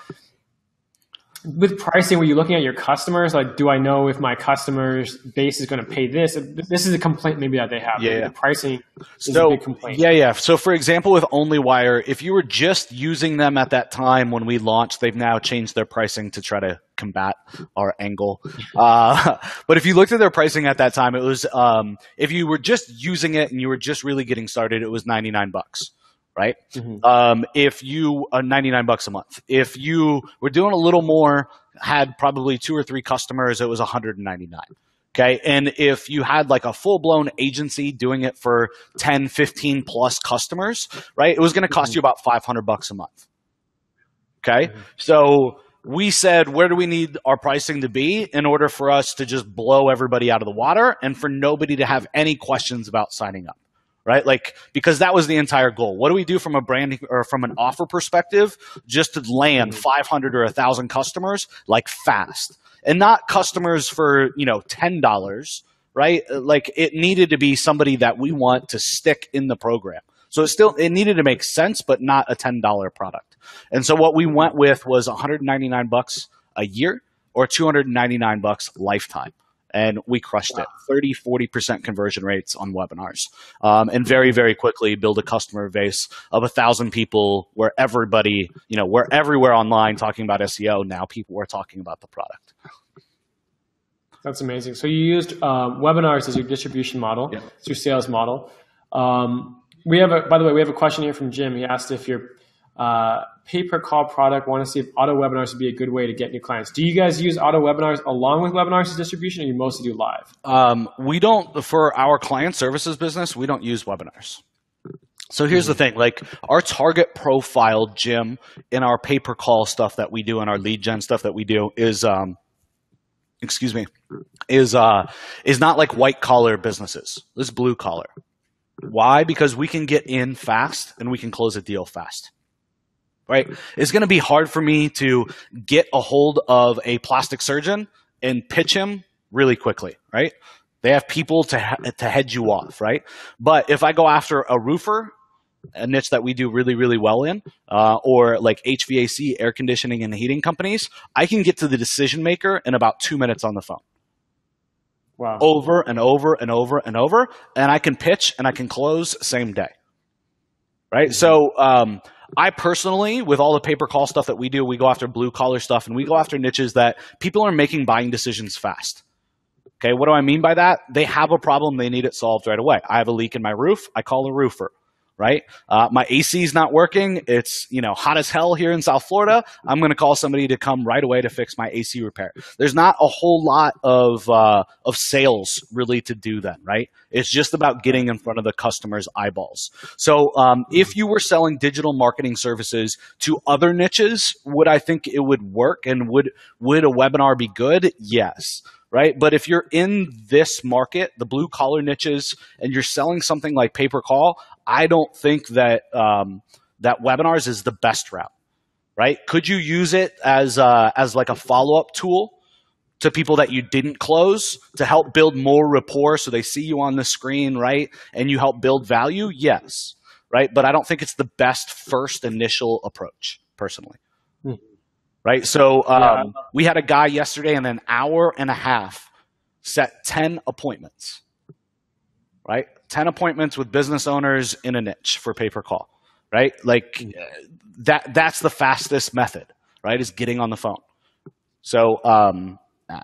with pricing, were you looking at your customers? Like, do I know if my customers base is going to pay this? This is a complaint maybe that they have. Yeah, the pricing is so, a big complaint. Yeah, yeah. So, for example, with OnlyWire, if you were just using them at that time when we launched, they've now changed their pricing to try to combat our angle. Uh, but if you looked at their pricing at that time, it was um, if you were just using it and you were just really getting started, it was ninety nine bucks right? Mm-hmm. Um, if you uh, 99 bucks a month. If you were doing a little more, had probably two or three customers, it was 199. Okay. And if you had like a full blown agency doing it for 10, 15 plus customers, right? It was going to cost mm-hmm. you about 500 bucks a month. Okay. Mm-hmm. So we said, where do we need our pricing to be in order for us to just blow everybody out of the water and for nobody to have any questions about signing up? Right? Like, because that was the entire goal. What do we do from a branding or from an offer perspective? Just to land mm-hmm. 500 or 1,000 customers, like fast. And not customers for, you know, $10, right? Like, it needed to be somebody that we want to stick in the program. So it still, it needed to make sense, but not a $10 product. And so what we went with was 199 bucks a year or 299 bucks lifetime and we crushed wow. it 30 40% conversion rates on webinars. Um, and very very quickly build a customer base of a thousand people where everybody you know we're everywhere online talking about seo now people are talking about the product. That's amazing. So you used uh, webinars as your distribution model yeah. as your sales model. Um, we have a by the way we have a question here from jim. He asked if you're uh, pay per call product. Want to see if auto webinars would be a good way to get new clients. Do you guys use auto webinars along with webinars as distribution, or you mostly do live? Um, we don't for our client services business. We don't use webinars. So here's the thing, like our target profile, Jim, in our pay per call stuff that we do and our lead gen stuff that we do is, um, excuse me, is uh, is not like white collar businesses. This blue collar. Why? Because we can get in fast and we can close a deal fast right? It's going to be hard for me to get a hold of a plastic surgeon and pitch him really quickly, right? They have people to to head you off, right? But if I go after a roofer, a niche that we do really really well in, uh, or like HVAC, air conditioning and heating companies, I can get to the decision maker in about two minutes on the phone. Wow. Over and over and over and over, and I can pitch and I can close same day. Right. Mm-hmm. So. Um, I personally, with all the pay per call stuff that we do, we go after blue collar stuff and we go after niches that people are making buying decisions fast. Okay, what do I mean by that? They have a problem, they need it solved right away. I have a leak in my roof, I call a roofer right? Uh, my AC is not working. It's you know hot as hell here in South Florida. I'm going to call somebody to come right away to fix my AC repair. There's not a whole lot of uh, of sales really to do then, right? It's just about getting in front of the customer's eyeballs. So um, if you were selling digital marketing services to other niches, would I think it would work? And would would a webinar be good? Yes right? But if you're in this market, the blue collar niches, and you're selling something like pay per call, I don't think that um, that webinars is the best route, right? Could you use it as uh, as like a follow up tool to people that you didn't close to help build more rapport, so they see you on the screen, right? And you help build value, yes, right? But I don't think it's the best first initial approach, personally. Hmm. Right. So um, yeah. we had a guy yesterday in an hour and a half set 10 appointments right? 10 appointments with business owners in a niche for pay per call, right? Like mm. that, that's the fastest method, right? Is getting on the phone. So, um,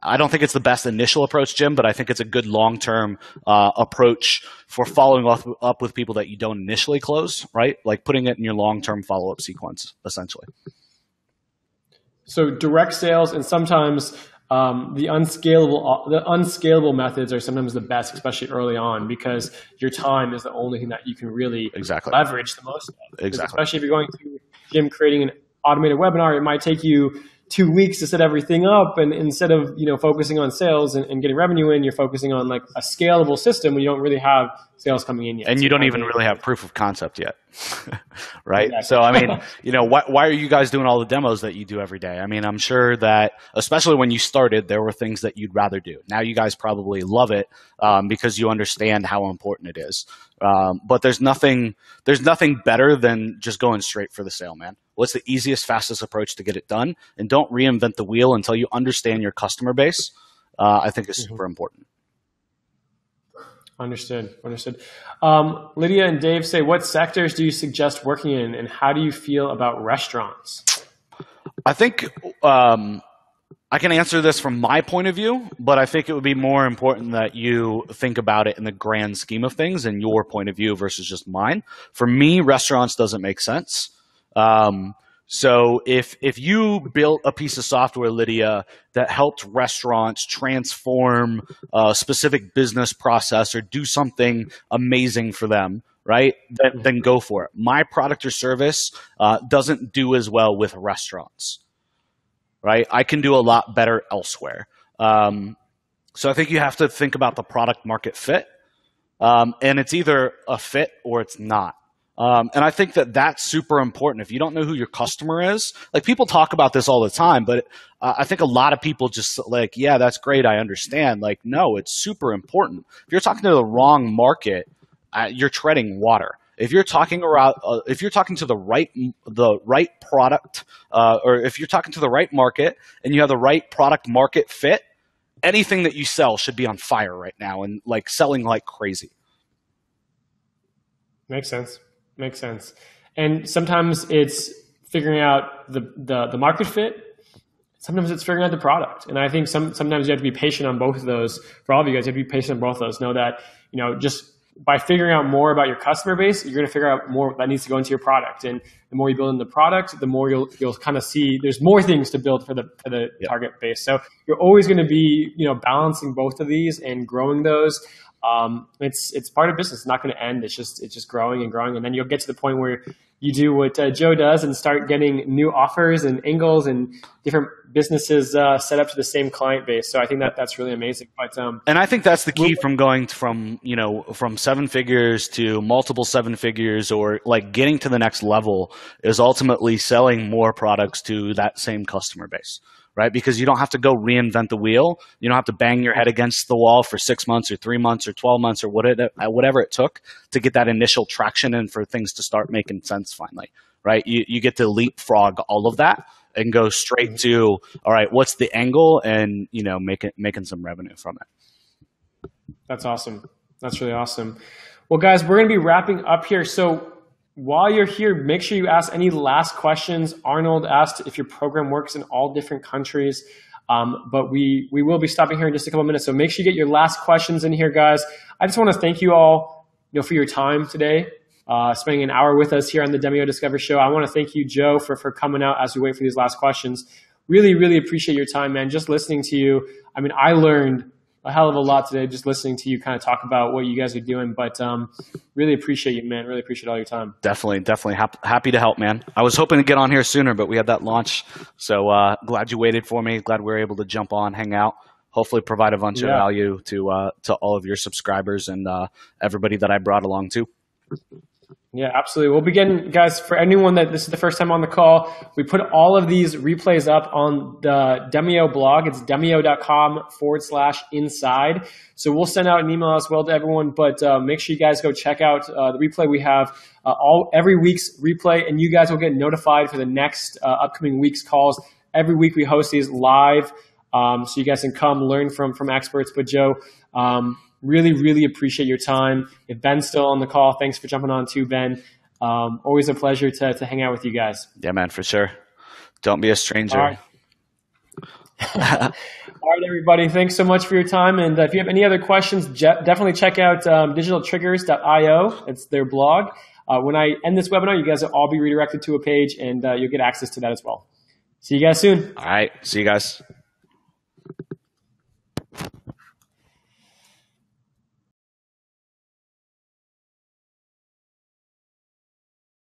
I don't think it's the best initial approach, Jim, but I think it's a good long term uh, approach for following up, up with people that you don't initially close, right? Like putting it in your long term follow up sequence, essentially. So direct sales and sometimes um, the unscalable the unscalable methods are sometimes the best, especially early on, because your time is the only thing that you can really exactly. leverage the most. Exactly. Especially if you're going to Jim creating an automated webinar, it might take you two weeks to set everything up and instead of you know focusing on sales and, and, getting revenue in you're focusing on like a scalable system when you don't really have sales coming in yet. And you don't even really have proof of concept yet right? Exactly. so i mean you know why, why are you guys doing all the demos that you do every day? I mean i'm sure that especially when you started there were things that you'd rather do. Now you guys probably love it um, because you understand how important it is. Um, but there's nothing there's nothing better than just going straight for the sale man What's the easiest, fastest approach to get it done? And don't reinvent the wheel until you understand your customer base. Uh, I think is mm-hmm. super important. Understood. Understood. Um, Lydia and Dave say, what sectors do you suggest working in, and how do you feel about restaurants? I think um, I can answer this from my point of view, but I think it would be more important that you think about it in the grand scheme of things and your point of view versus just mine. For me, restaurants doesn't make sense. Um, so if if you built a piece of software, Lydia, that helped restaurants transform a specific business process or do something amazing for them, right? Then, then go for it. My product or service uh, doesn't do as well with restaurants, right? I can do a lot better elsewhere. Um, so I think you have to think about the product market fit, um, and it's either a fit or it's not. Um, and I think that that's super important. If you don't know who your customer is, like people talk about this all the time, but uh, I think a lot of people just like, yeah, that's great. I understand. Like, no, it's super important. If you're talking to the wrong market, uh, you're treading water. If you're talking around, uh, if you're talking to the right, the right product, uh, or if you're talking to the right market and you have the right product market fit, anything that you sell should be on fire right now and like selling like crazy. Makes sense. Makes sense. And sometimes it's figuring out the, the, the market fit. Sometimes it's figuring out the product. And I think some, sometimes you have to be patient on both of those. For all of you guys, you have to be patient on both of those. Know that, you know, just by figuring out more about your customer base, you're going to figure out more that needs to go into your product. And the more you build in the product, the more you'll you'll kind of see there's more things to build for the for the target base. So you're always going to be you know balancing both of these and growing those um, it's it's part of business. It's not going to end. It's just it's just growing and growing, and then you'll get to the point where you do what uh, Joe does and start getting new offers and angles and different businesses uh, set up to the same client base. So I think that that's really amazing. But um, and I think that's the key from going from you know from seven figures to multiple seven figures or like getting to the next level is ultimately selling more products to that same customer base right? Because you don't have to go reinvent the wheel. You don't have to bang your head against the wall for six months or three months or 12 months or whatever it took to get that initial traction and for things to start making sense finally, right? You, you get to leapfrog all of that and go straight mm-hmm. to, all right, what's the angle and, you know, make it, making some revenue from it. That's awesome. That's really awesome. Well, guys, we're going to be wrapping up here. So while you're here, make sure you ask any last questions. Arnold asked if your program works in all different countries. Um, but we we will be stopping here in just a couple minutes. So make sure you get your last questions in here, guys. I just want to thank you all, you know, for your time today, uh, spending an hour with us here on the Demio Discover Show. I want to thank you, Joe, for for coming out as we wait for these last questions. Really, really appreciate your time, man. Just listening to you. I mean, I learned a hell of a lot today just listening to you kind of talk about what you guys are doing. But um, really appreciate you, man. Really appreciate all your time. Definitely, definitely hap- happy to help, man. I was hoping to get on here sooner, but we had that launch. So uh, glad you waited for me. Glad we were able to jump on, hang out. Hopefully, provide a bunch yeah. of value to uh, to all of your subscribers and uh, everybody that I brought along too. Yeah, absolutely. We'll begin, guys, for anyone that this is the first time on the call, we put all of these replays up on the Demio blog. It's demio.com forward slash inside. So we'll send out an email as well to everyone, but uh, make sure you guys go check out uh, the replay we have uh, all every week's replay, and you guys will get notified for the next uh, upcoming week's calls. Every week we host these live, um, so you guys can come learn from from experts. But Joe, um, Really, really appreciate your time. If Ben's still on the call, thanks for jumping on too, Ben. Um, always a pleasure to, to hang out with you guys. Yeah, man, for sure. Don't be a stranger. All right, All right everybody. Thanks so much for your time. And uh, if you have any other questions, je- definitely check out um, digitaltriggers.io. It's their blog. Uh, when I end this webinar, you guys will all be redirected to a page and uh, you'll get access to that as well. See you guys soon. All right. See you guys.